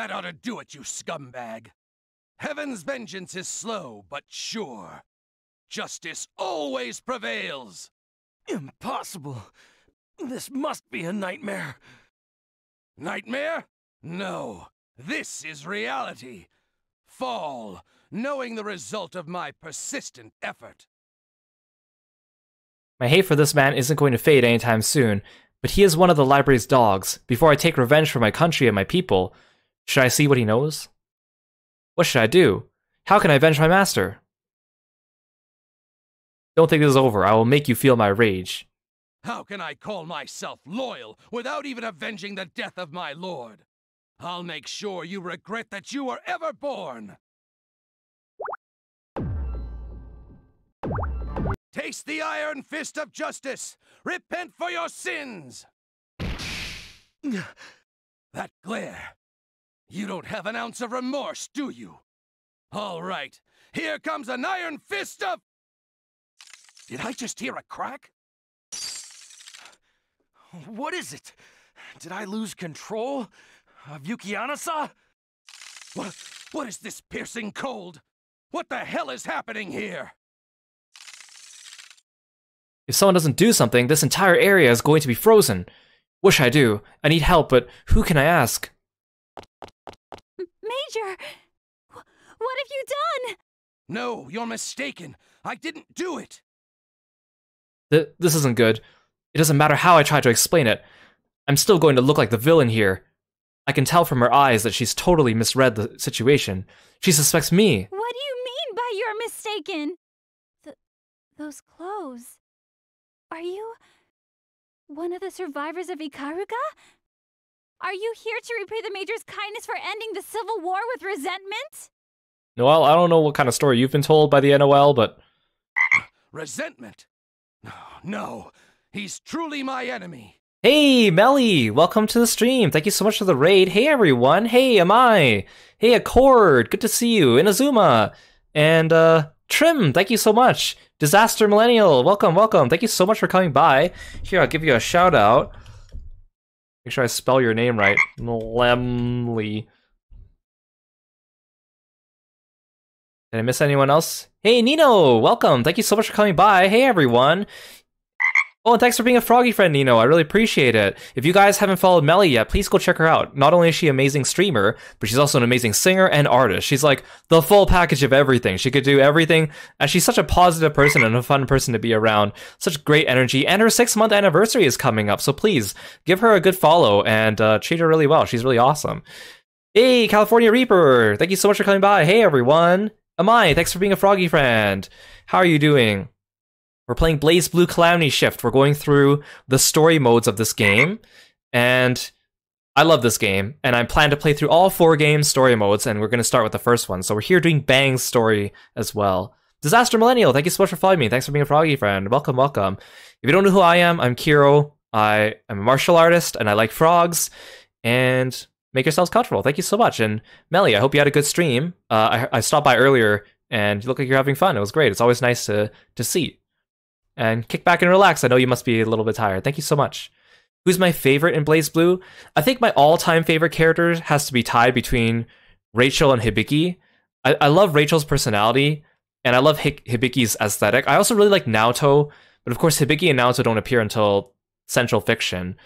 That ought to do it, you scumbag. Heaven's vengeance is slow, but sure. Justice always prevails. Impossible. This must be a nightmare. Nightmare? No. This is reality. Fall, knowing the result of my persistent effort. My hate for this man isn't going to fade anytime soon, but he is one of the library's dogs. Before I take revenge for my country and my people, should I see what he knows? What should I do? How can I avenge my master? Don't think this is over. I will make you feel my rage. How can I call myself loyal without even avenging the death of my lord? I'll make sure you regret that you were ever born. Taste the iron fist of justice. Repent for your sins. that glare. You don't have an ounce of remorse, do you? All right. Here comes an iron fist of... Did I just hear a crack? What is it? Did I lose control of Yukianesa? What, what is this piercing cold? What the hell is happening here? If someone doesn't do something, this entire area is going to be frozen. Wish I do? I need help, but who can I ask? Major! What have you done? No, you're mistaken. I didn't do it. Th this isn't good. It doesn't matter how I try to explain it. I'm still going to look like the villain here. I can tell from her eyes that she's totally misread the situation. She suspects me. What do you mean by you're mistaken? Th those clothes. Are you one of the survivors of Ikaruga? Are you here to repay the Major's kindness for ending the Civil War with resentment? Noel, I don't know what kind of story you've been told by the NOL, but. Resentment? No, no. He's truly my enemy. Hey, Melly! Welcome to the stream. Thank you so much for the raid. Hey, everyone. Hey, Amai. Hey, Accord. Good to see you. Inazuma. And, uh, Trim, thank you so much. Disaster Millennial, welcome, welcome. Thank you so much for coming by. Here, I'll give you a shout out. Make sure I spell your name right. Lemley. Did I miss anyone else? Hey, Nino! Welcome! Thank you so much for coming by. Hey, everyone! Oh, and thanks for being a froggy friend, Nino. I really appreciate it. If you guys haven't followed Melly yet, please go check her out. Not only is she an amazing streamer, but she's also an amazing singer and artist. She's like the full package of everything. She could do everything, and she's such a positive person and a fun person to be around. Such great energy, and her six month anniversary is coming up, so please give her a good follow and uh, treat her really well. She's really awesome. Hey, California Reaper! Thank you so much for coming by. Hey, everyone. Amai, thanks for being a froggy friend. How are you doing? We're playing BlazBlue Calamity Shift. We're going through the story modes of this game, and I love this game. And I plan to play through all four games story modes, and we're going to start with the first one. So we're here doing Bang's story as well. Disaster Millennial, thank you so much for following me. Thanks for being a froggy friend. Welcome, welcome. If you don't know who I am, I'm Kiro. I am a martial artist, and I like frogs. And make yourselves comfortable. Thank you so much. And Melly, I hope you had a good stream. Uh, I, I stopped by earlier, and you look like you're having fun. It was great. It's always nice to to see and kick back and relax. I know you must be a little bit tired. Thank you so much. Who's my favorite in BlazBlue? I think my all-time favorite character has to be tied between Rachel and Hibiki. I, I love Rachel's personality, and I love Hibiki's aesthetic. I also really like Naoto, but of course Hibiki and Naoto don't appear until Central Fiction.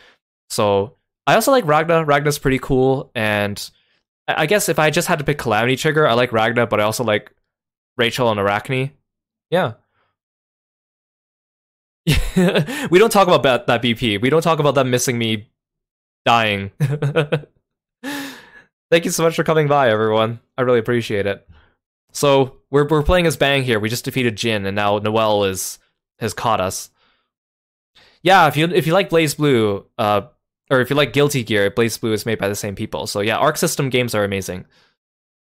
So I also like Ragna. Ragna's pretty cool, and I, I guess if I just had to pick Calamity Trigger, I like Ragna, but I also like Rachel and Arakune. Yeah. we don't talk about that, that BP. We don't talk about them missing me dying. Thank you so much for coming by, everyone. I really appreciate it. So we're we're playing as Bang here. We just defeated Jin, and now Noel is has caught us. Yeah, if you if you like BlazBlue, uh, or if you like Guilty Gear, BlazBlue is made by the same people. So yeah, Arc System games are amazing.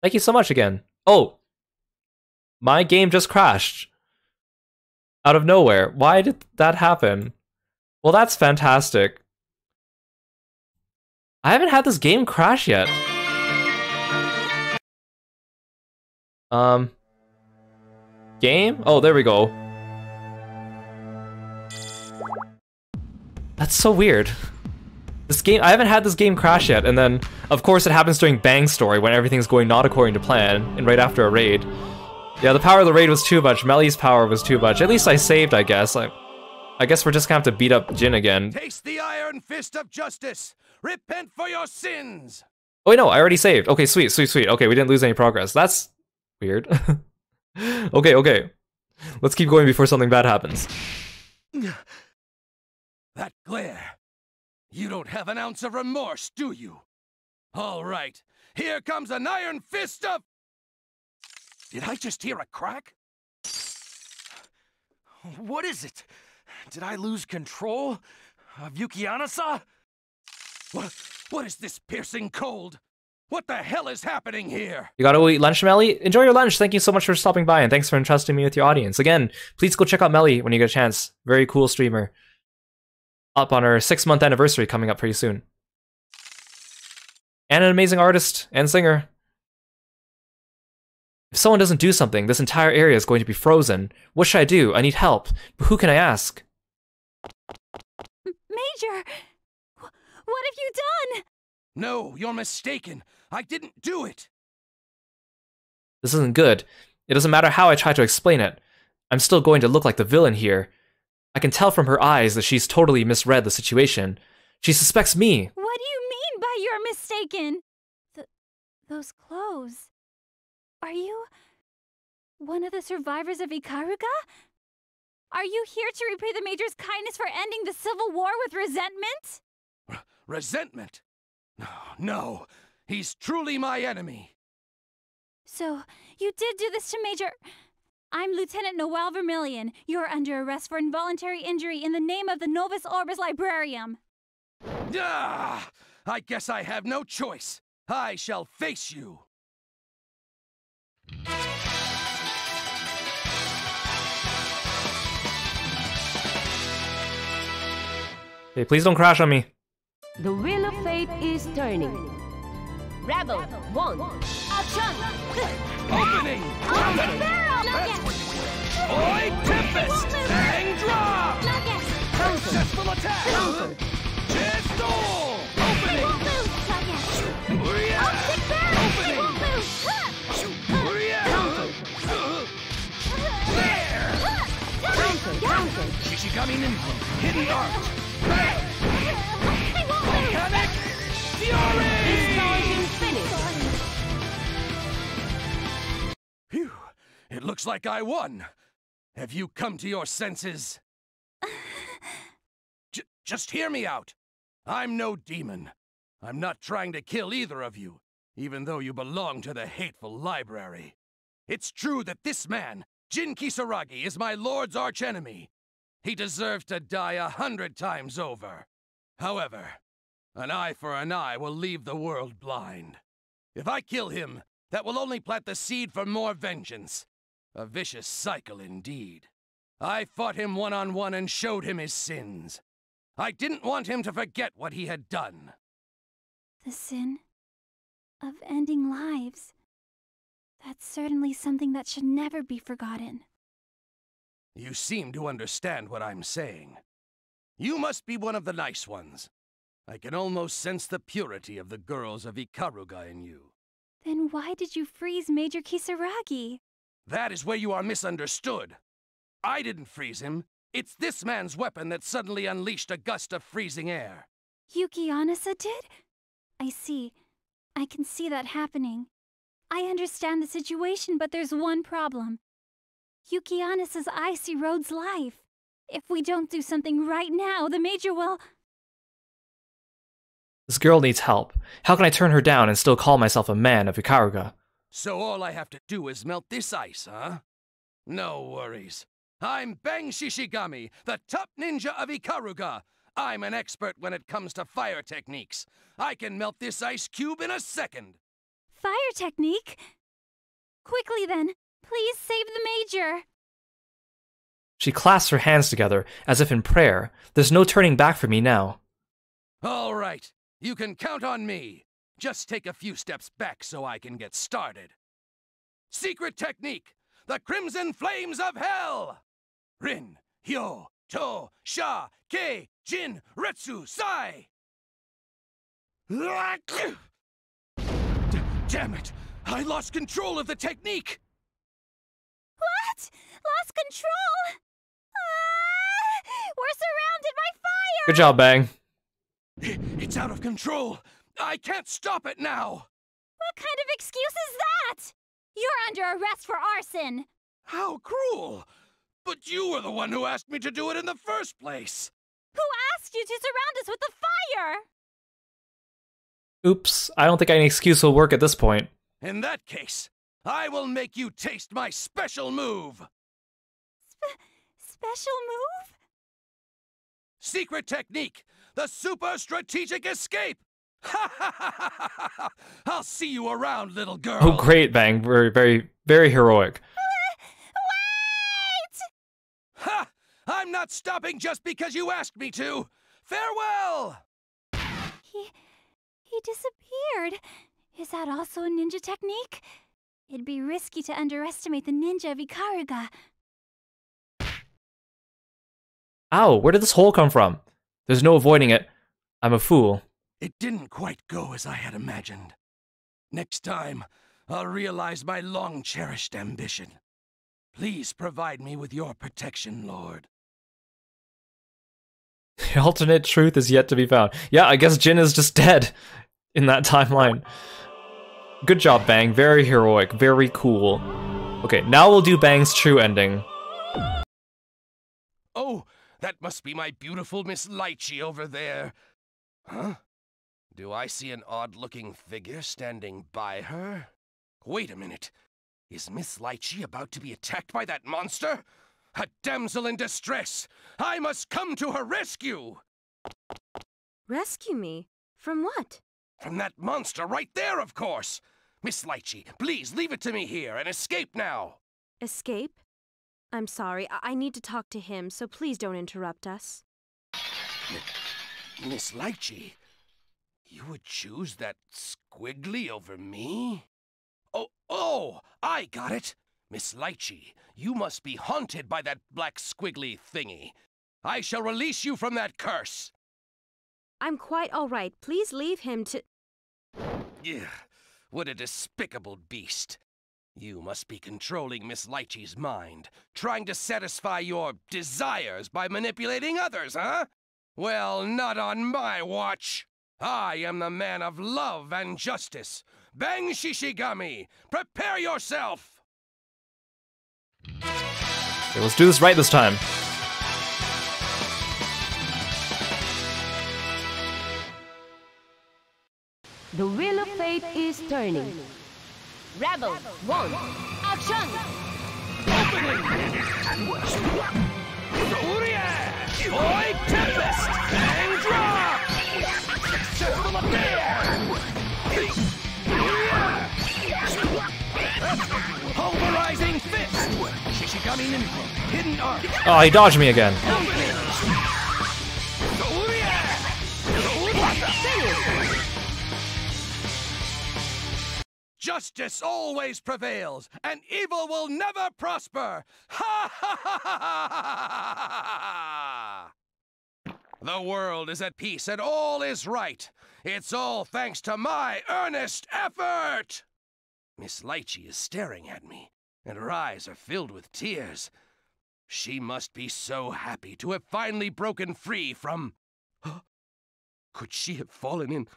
Thank you so much again. Oh, my game just crashed out of nowhere. Why did that happen? Well, that's fantastic. I haven't had this game crash yet. Um, game? Oh, there we go. That's so weird. This game, I haven't had this game crash yet, and then, of course, it happens during Bang Story when everything's going not according to plan, and right after a raid. Yeah, the power of the raid was too much. Melly's power was too much. At least I saved, I guess. I, I guess we're just gonna have to beat up Jin again. Taste the iron fist of justice. Repent for your sins. Oh wait, no, I already saved. Okay, sweet, sweet, sweet. Okay, we didn't lose any progress. That's weird. okay, okay. Let's keep going before something bad happens. That glare. You don't have an ounce of remorse, do you? All right, here comes an iron fist of... Did I just hear a crack? What is it? Did I lose control of Yukianesa? What, what is this piercing cold? What the hell is happening here? You gotta eat lunch, Melly? Enjoy your lunch. Thank you so much for stopping by, and thanks for entrusting me with your audience. Again, please go check out Melly when you get a chance. Very cool streamer. Up on her six month anniversary coming up pretty soon. And an amazing artist and singer. If someone doesn't do something, this entire area is going to be frozen. What should I do? I need help. But who can I ask? Major! What have you done? No, you're mistaken. I didn't do it. This isn't good. It doesn't matter how I try to explain it. I'm still going to look like the villain here. I can tell from her eyes that she's totally misread the situation. She suspects me. What do you mean by you're mistaken? Th those clothes. Are you one of the survivors of Ikaruga? Are you here to repay the Major's kindness for ending the civil war with resentment? R resentment? No, no. He's truly my enemy. So, you did do this to Major... I'm Lieutenant Noel Vermillion. You're under arrest for involuntary injury in the name of the Novus Orbis Librarium. Ah! I guess I have no choice. I shall face you. Hey, please don't crash on me. The wheel of fate is turning. Rebel, one, action! Opening! Oi, There! Shishigami Ninja! Hidden Art! Volcanic Fury! Phew! It looks like I won. Have you come to your senses? J just hear me out. I'm no demon. I'm not trying to kill either of you, even though you belong to the hateful library. It's true that this man, Jin Kisaragi, is my lord's archenemy. He deserves to die a hundred times over. However, an eye for an eye will leave the world blind. If I kill him, that will only plant the seed for more vengeance. A vicious cycle indeed. I fought him one on one and showed him his sins. I didn't want him to forget what he had done. The sin of ending lives. That's certainly something that should never be forgotten. You seem to understand what I'm saying. You must be one of the nice ones. I can almost sense the purity of the girls of Ikaruga in you. Then why did you freeze Major Kisaragi? That is where you are misunderstood. I didn't freeze him. It's this man's weapon that suddenly unleashed a gust of freezing air. Yukianesa did? I see. I can see that happening. I understand the situation, but there's one problem. Yukianesa's ice erodes life. If we don't do something right now, the Major will... This girl needs help. How can I turn her down and still call myself a man of Ikaruga? So all I have to do is melt this ice, huh? No worries. I'm Bang Shishigami, the top ninja of Ikaruga. I'm an expert when it comes to fire techniques. I can melt this ice cube in a second. Fire technique? Quickly then, please save the Major. She clasps her hands together, as if in prayer. There's no turning back for me now. All right, you can count on me. Just take a few steps back so I can get started. Secret technique the Crimson Flames of Hell! Rin, Hyo, To, Sha, Ke, Jin, Retsu, Sai! D damn it! I lost control of the technique! What? Lost control? Ah! We're surrounded by fire! Good job, Bang. It's out of control! I can't stop it now! What kind of excuse is that? You're under arrest for arson! How cruel! But you were the one who asked me to do it in the first place! Who asked you to surround us with the fire? Oops, I don't think any excuse will work at this point. In that case, I will make you taste my special move! Spe special move? Secret technique! The super strategic escape! I'll see you around, little girl. Oh, great, Bang. Very, very, very heroic. Uh, wait! Ha! I'm not stopping just because you asked me to. Farewell! He. he disappeared. Is that also a ninja technique? It'd be risky to underestimate the ninja of Ikaruga. Ow, where did this hole come from? There's no avoiding it. I'm a fool. It didn't quite go as I had imagined. Next time, I'll realize my long cherished ambition. Please provide me with your protection, Lord. The alternate truth is yet to be found. Yeah, I guess Jin is just dead in that timeline. Good job, Bang. Very heroic. Very cool. Okay, now we'll do Bang's true ending. Oh, that must be my beautiful Miss Litchi over there. Huh? Do I see an odd-looking figure standing by her? Wait a minute. Is Miss Litchi about to be attacked by that monster? A damsel in distress! I must come to her rescue! Rescue me? From what? From that monster right there, of course! Miss Litchi, please leave it to me here and escape now! Escape? I'm sorry, I, I need to talk to him, so please don't interrupt us. M Miss Litchi, you would choose that squiggly over me? Oh, oh, I got it! Miss Litchi, you must be haunted by that black squiggly thingy. I shall release you from that curse! I'm quite all right. Please leave him to... Yeah, what a despicable beast. You must be controlling Miss Litchi's mind, trying to satisfy your desires by manipulating others, huh? Well, not on my watch. I am the man of love and justice. Bang Shishigami, prepare yourself! Okay, let's do this right this time. The wheel of fate is turning. Rebel, one, action! Boy Tempest! And drop! Successful affair! Pulverizing fist! Shishigami Ninja, hidden arm. Oh, he dodged me again. Justice always prevails, and evil will never prosper! Ha ha ha ha ha! The world is at peace and all is right. It's all thanks to my earnest effort! Miss Litchi is staring at me, and her eyes are filled with tears. She must be so happy to have finally broken free from. Could she have fallen in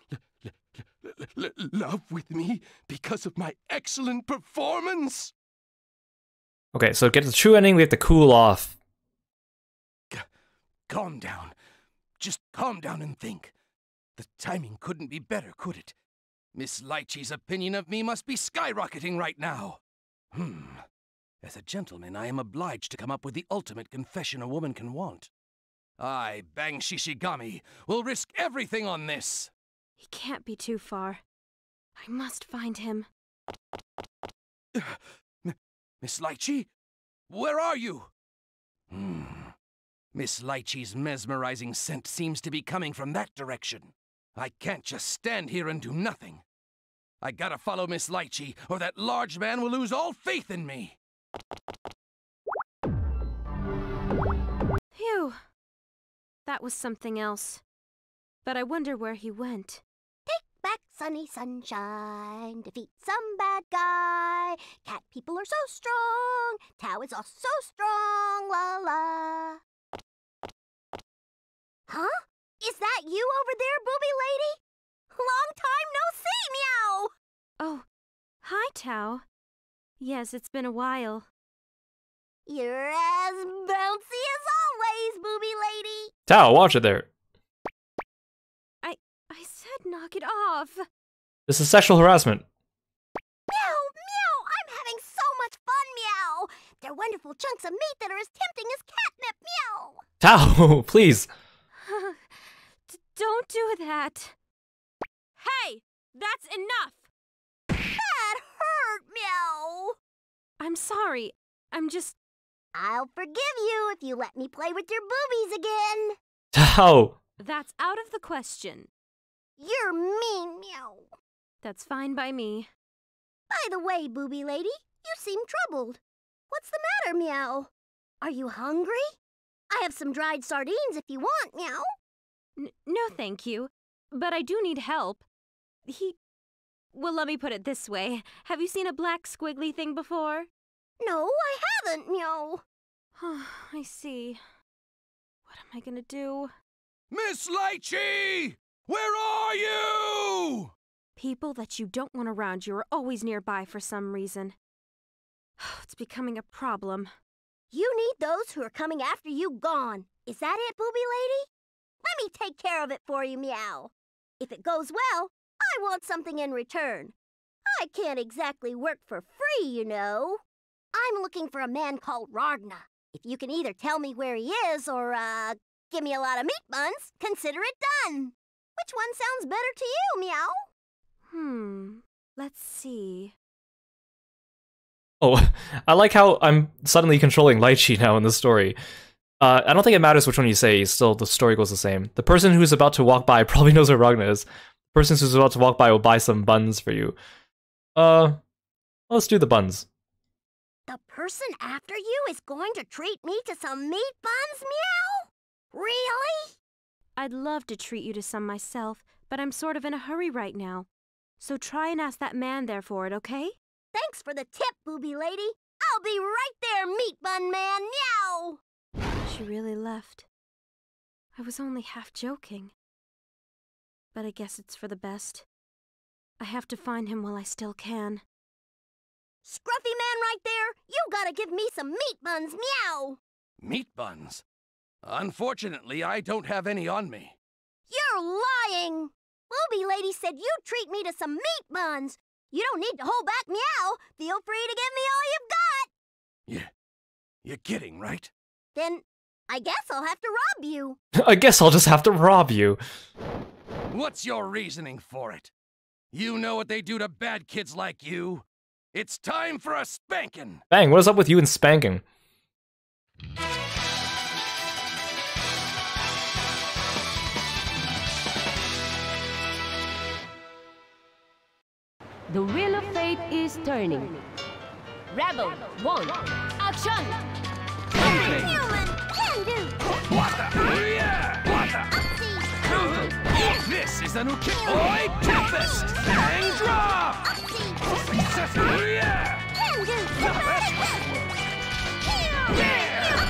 love with me because of my excellent performance? Okay, so to get the true ending, we have to cool off. Calm down. Just calm down and think. The timing couldn't be better, could it? Miss Litchi's opinion of me must be skyrocketing right now. Hmm. As a gentleman, I am obliged to come up with the ultimate confession a woman can want. I, Bang Shishigami, will risk everything on this. He can't be too far. I must find him. Miss Litchi? Where are you? Hmm. Miss Litchi's mesmerizing scent seems to be coming from that direction. I can't just stand here and do nothing. I gotta follow Miss Litchi, or that large man will lose all faith in me. Phew. That was something else. But I wonder where he went. Take back sunny sunshine, defeat some bad guy. Cat people are so strong, Tao is also so strong, la la. Huh? Is that you over there, booby lady? Long time no see, meow! Oh, hi, Tao. Yes, it's been a while. You're as bouncy as always, booby lady. Tao, watch it there. I I knock it off. This is sexual harassment. Meow, meow! I'm having so much fun, meow! They're wonderful chunks of meat that are as tempting as catnip, meow! Tao, please. Don't do that. Hey, that's enough. That hurt, meow! I'm sorry. I'm just. I'll forgive you if you let me play with your boobies again. Tao. That's out of the question. You're mean, meow. That's fine by me. By the way, booby lady, you seem troubled. What's the matter, meow? Are you hungry? I have some dried sardines if you want, meow. N- no, thank you. But I do need help. He. Well, let me put it this way. Have you seen a black squiggly thing before? No, I haven't, meow. I see. What am I gonna do? Miss Litchi! Where are you? People that you don't want around you are always nearby for some reason. It's becoming a problem. You need those who are coming after you gone. Is that it, booby lady? Let me take care of it for you, meow. If it goes well, I want something in return. I can't exactly work for free, you know. I'm looking for a man called Ragna. If you can either tell me where he is or, uh, give me a lot of meat buns, consider it done. Which one sounds better to you, meow? Hmm. Let's see. Oh, I like how I'm suddenly controlling Litchi now in the story. Uh, I don't think it matters which one you say, still the story goes the same. The person who's about to walk by probably knows where Ragna is. The person who's about to walk by will buy some buns for you. Uh, let's do the buns. The person after you is going to treat me to some meat buns, meow? Really? I'd love to treat you to some myself, but I'm sort of in a hurry right now. So try and ask that man there for it, okay? Thanks for the tip, booby lady. I'll be right there, meat bun man, meow! She really left. I was only half joking. But I guess it's for the best. I have to find him while I still can. Scruffy man right there, you gotta give me some meat buns, meow! Meat buns? Unfortunately, I don't have any on me. You're lying! Booby lady said you'd treat me to some meat buns. You don't need to hold back, meow. Feel free to give me all you've got. Yeah, you're kidding, right? Then I guess I'll have to rob you. I guess I'll just have to rob you. What's your reasoning for it? You know what they do to bad kids like you. It's time for a spanking. Bang, what is up with you and spanking? The wheel of fate is turning. Rebel, one, action! Human, can do. What the? Yeah! What the? This is the new kick. Oi, Tempest! Bang drop! Success! Yeah! Can do. Now that's what it was. Yeah!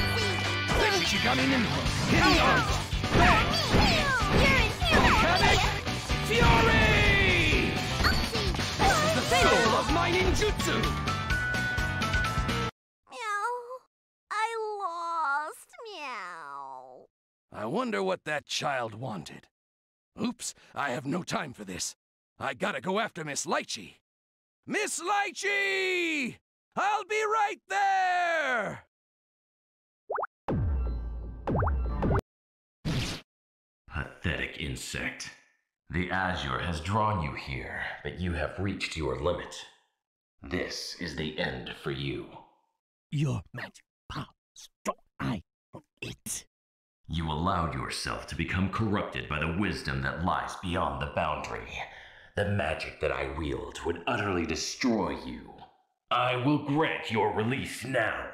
Then she got in Hitting on. Bang! Volcanic Fury! My ninjutsu! Meow. I lost, meow. I wonder what that child wanted. Oops, I have no time for this. I gotta go after Miss Litchi. Miss Litchi! I'll be right there! Pathetic insect. The Azure has drawn you here, but you have reached your limit. This is the end for you. Your magic power strong I from it. You allowed yourself to become corrupted by the wisdom that lies beyond the boundary. The magic that I wield would utterly destroy you. I will grant your release now.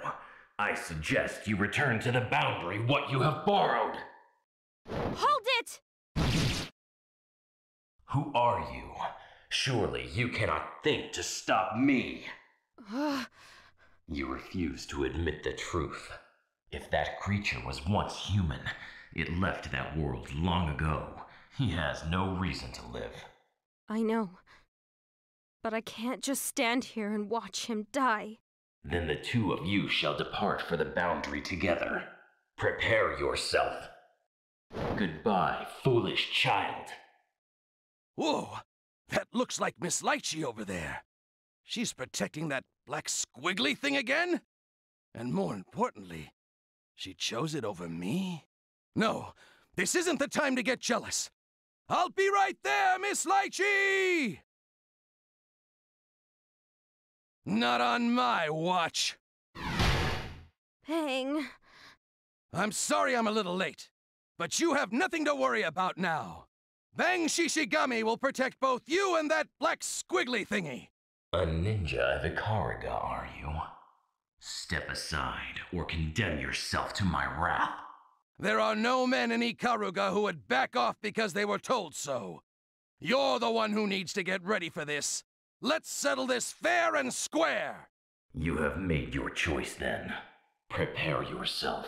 I suggest you return to the boundary what you have borrowed. Hold it! Who are you? Surely you cannot think to stop me. You refuse to admit the truth. If that creature was once human, it left that world long ago. He has no reason to live. I know. But I can't just stand here and watch him die. Then the two of you shall depart for the boundary together. Prepare yourself. Goodbye, foolish child. Whoa! That looks like Miss Litchi over there. She's protecting that black squiggly thing again? And more importantly, she chose it over me? No, this isn't the time to get jealous. I'll be right there, Miss Litchi! Not on my watch. Pang. I'm sorry I'm a little late, but you have nothing to worry about now. Bang Shishigami will protect both you and that black squiggly thingy. A ninja of Ikaruga, are you? Step aside or condemn yourself to my wrath. There are no men in Ikaruga who would back off because they were told so. You're the one who needs to get ready for this. Let's settle this fair and square. You have made your choice then. Prepare yourself.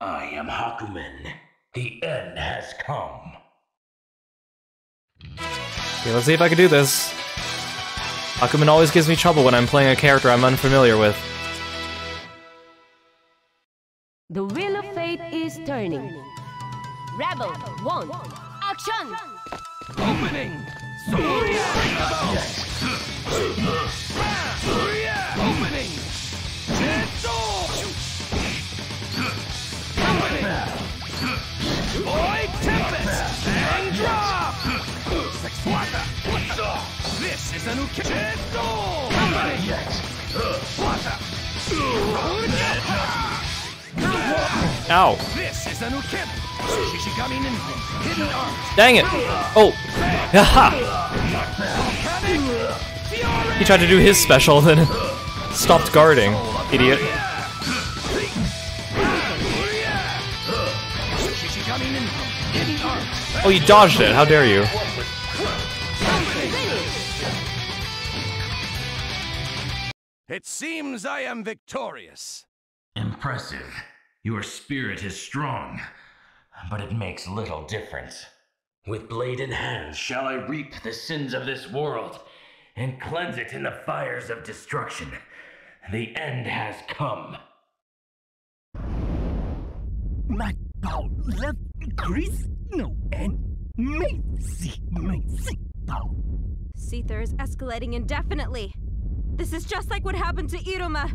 I am Hakumen. The end has come. Okay, let's see if I can do this. Hakumen always gives me trouble when I'm playing a character I'm unfamiliar with. The wheel of fate is turning. Rebel 1. Action! Opening! Surya! Opening! Jetso! Opening! Boy Tempest! And drop! This is a new Jetso! Ow. This is a new kid. Shishigami Ninja. Hidden arms. Dang it! Oh! Haha! He tried to do his special, then stopped guarding. Idiot. Shishigami Ninja. Hidden arms. Oh, you dodged it. How dare you? It seems I am victorious. Impressive. Your spirit is strong, but it makes little difference. With blade in hand, shall I reap the sins of this world and cleanse it in the fires of destruction. The end has come. My power left increase no end. Macy, Macy power. Seithr is escalating indefinitely. This is just like what happened to Iruma.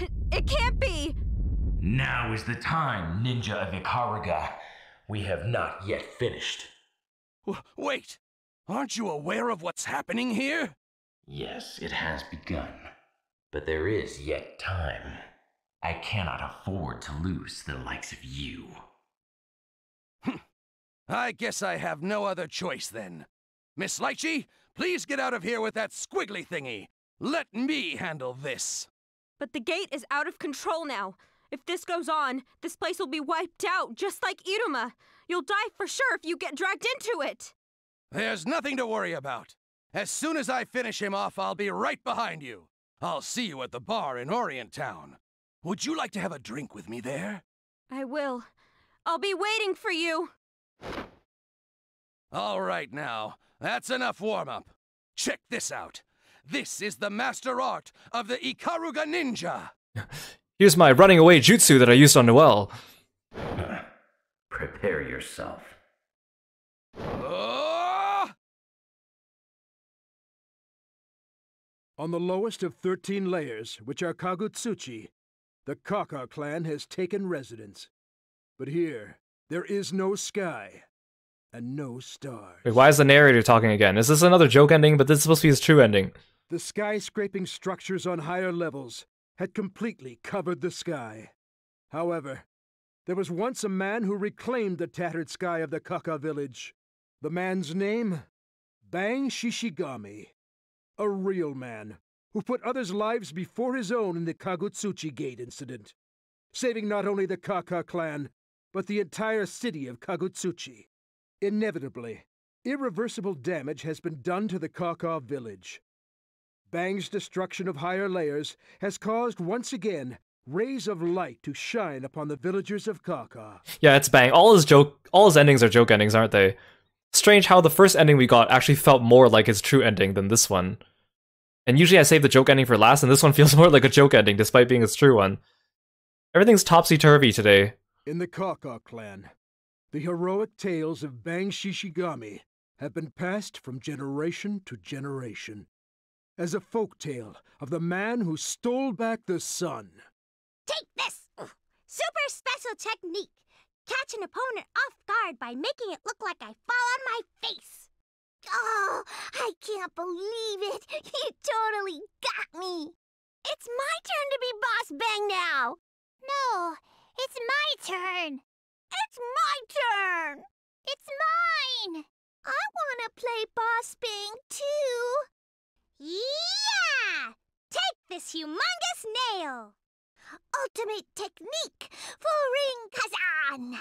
It, it can't be! Now is the time, Ninja of Ikaruga. We have not yet finished. W wait! Aren't you aware of what's happening here? Yes, it has begun. But there is yet time. I cannot afford to lose the likes of you. Hm. I guess I have no other choice then. Miss Litchi, please get out of here with that squiggly thingy. Let me handle this. But the gate is out of control now. If this goes on, this place will be wiped out, just like Iruma. You'll die for sure if you get dragged into it. There's nothing to worry about. As soon as I finish him off, I'll be right behind you. I'll see you at the bar in Orient Town. Would you like to have a drink with me there? I will. I'll be waiting for you. All right now, that's enough warm-up. Check this out. This is the master art of the Ikaruga Ninja. Here's my running away jutsu that I used on Noel. Prepare yourself. Oh! On the lowest of 13 layers, which are Kagutsuchi, the Kaka clan has taken residence. But here, there is no sky and no stars. Wait, why is the narrator talking again? Is this another joke ending? But this is supposed to be his true ending. The skyscraping structures on higher levels had completely covered the sky. However, there was once a man who reclaimed the tattered sky of the Kaka village. The man's name? Bang Shishigami. A real man who put others' lives before his own in the Kagutsuchi Gate incident, saving not only the Kaka clan, but the entire city of Kagutsuchi. Inevitably, irreversible damage has been done to the Kaka village. Bang's destruction of higher layers has caused once again rays of light to shine upon the villagers of Kaka. Yeah, it's Bang. All his joke, all his endings are joke endings, aren't they? Strange how the first ending we got actually felt more like his true ending than this one. And usually I save the joke ending for last, and this one feels more like a joke ending despite being his true one. Everything's topsy turvy today. In the Kaka clan, the heroic tales of Bang Shishigami have been passed from generation to generation as a folk tale of the man who stole back the sun. Take this! Super special technique! Catch an opponent off guard by making it look like I fall on my face! Oh, I can't believe it! You totally got me! It's my turn to be Boss Bang now! No, it's my turn! It's my turn! It's mine! I want to play Boss Bang too! Yeah! Take this humongous nail! Ultimate technique for Ring Kazan!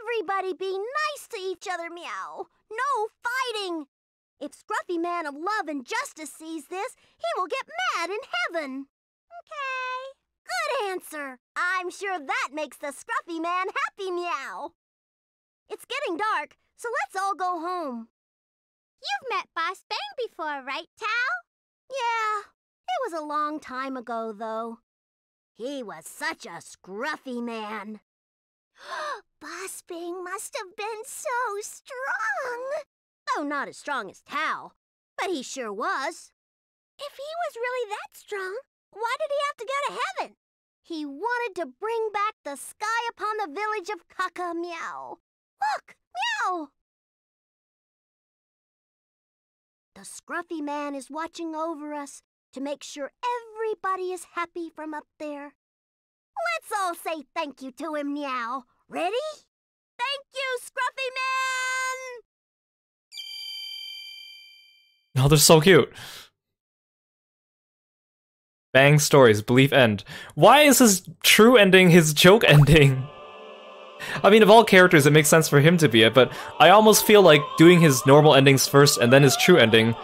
Everybody be nice to each other, meow! No fighting! If Scruffy Man of Love and Justice sees this, he will get mad in heaven! Okay. Good answer! I'm sure that makes the Scruffy Man happy, meow! It's getting dark, so let's all go home. You've met Boss Bang before, right, Tao? Yeah, it was a long time ago, though. He was such a scruffy man. Boss Bang must have been so strong. Oh, not as strong as Tao, but he sure was. If he was really that strong, why did he have to go to heaven? He wanted to bring back the sky upon the village of Kaka Meow. Look, Meow! The scruffy man is watching over us to make sure everybody is happy from up there. Let's all say thank you to him now. Ready? Thank you, Scruffy Man! Oh, they're so cute. Bang stories, belief end. Why is his true ending his joke ending? I mean, of all characters, it makes sense for him to be it, but I almost feel like doing his normal endings first and then his true ending,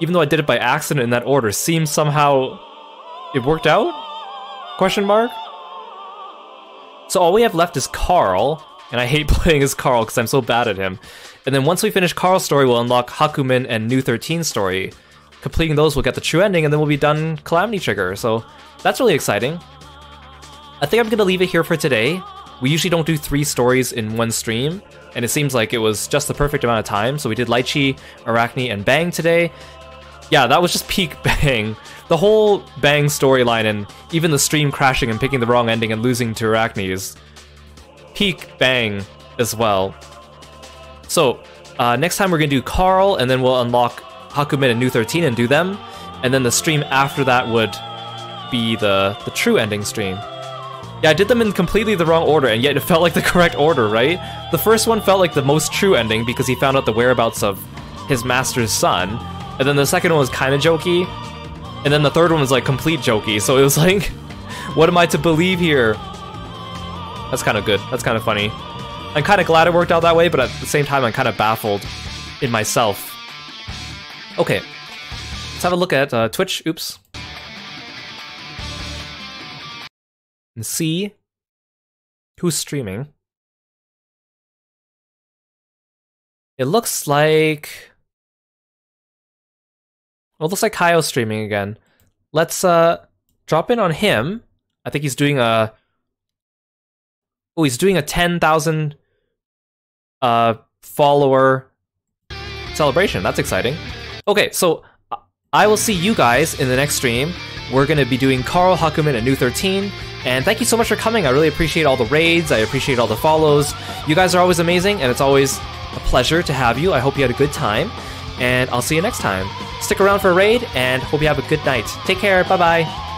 even though I did it by accident in that order, seems somehow... It worked out? Question mark? So all we have left is Carl, and I hate playing as Carl because I'm so bad at him. And then once we finish Carl's story, we'll unlock Hakumen and Nu-13 story. Completing those, we'll get the true ending, and then we'll be done Calamity Trigger, so that's really exciting. I think I'm gonna leave it here for today. We usually don't do three stories in one stream, and it seems like it was just the perfect amount of time. So we did Litchi, Arakune, and Bang today. Yeah, that was just peak Bang. The whole Bang storyline and even the stream crashing and picking the wrong ending and losing to Arakune is peak Bang as well. So, uh, next time we're gonna do Carl, and then we'll unlock Hakumen and Nu-13 and do them, and then the stream after that would be the, the true ending stream. Yeah, I did them in completely the wrong order, and yet it felt like the correct order, right? The first one felt like the most true ending because he found out the whereabouts of his master's son, and then the second one was kind of jokey, and then the third one was like complete jokey, so it was like, what am I to believe here? That's kind of good, that's kind of funny. I'm kind of glad it worked out that way, but at the same time I'm kind of baffled in myself. Okay, let's have a look at uh, Twitch, oops. And see who's streaming. It looks like... It looks like Kaio's streaming again. Let's uh drop in on him. I think he's doing a... Oh, he's doing a 10,000 uh, follower celebration. That's exciting. Okay, so I will see you guys in the next stream. We're to be doing Carl Hakumen and Nu-13. And thank you so much for coming. I really appreciate all the raids. I appreciate all the follows. You guys are always amazing, and it's always a pleasure to have you. I hope you had a good time. And I'll see you next time. Stick around for a raid, and hope you have a good night. Take care. Bye bye.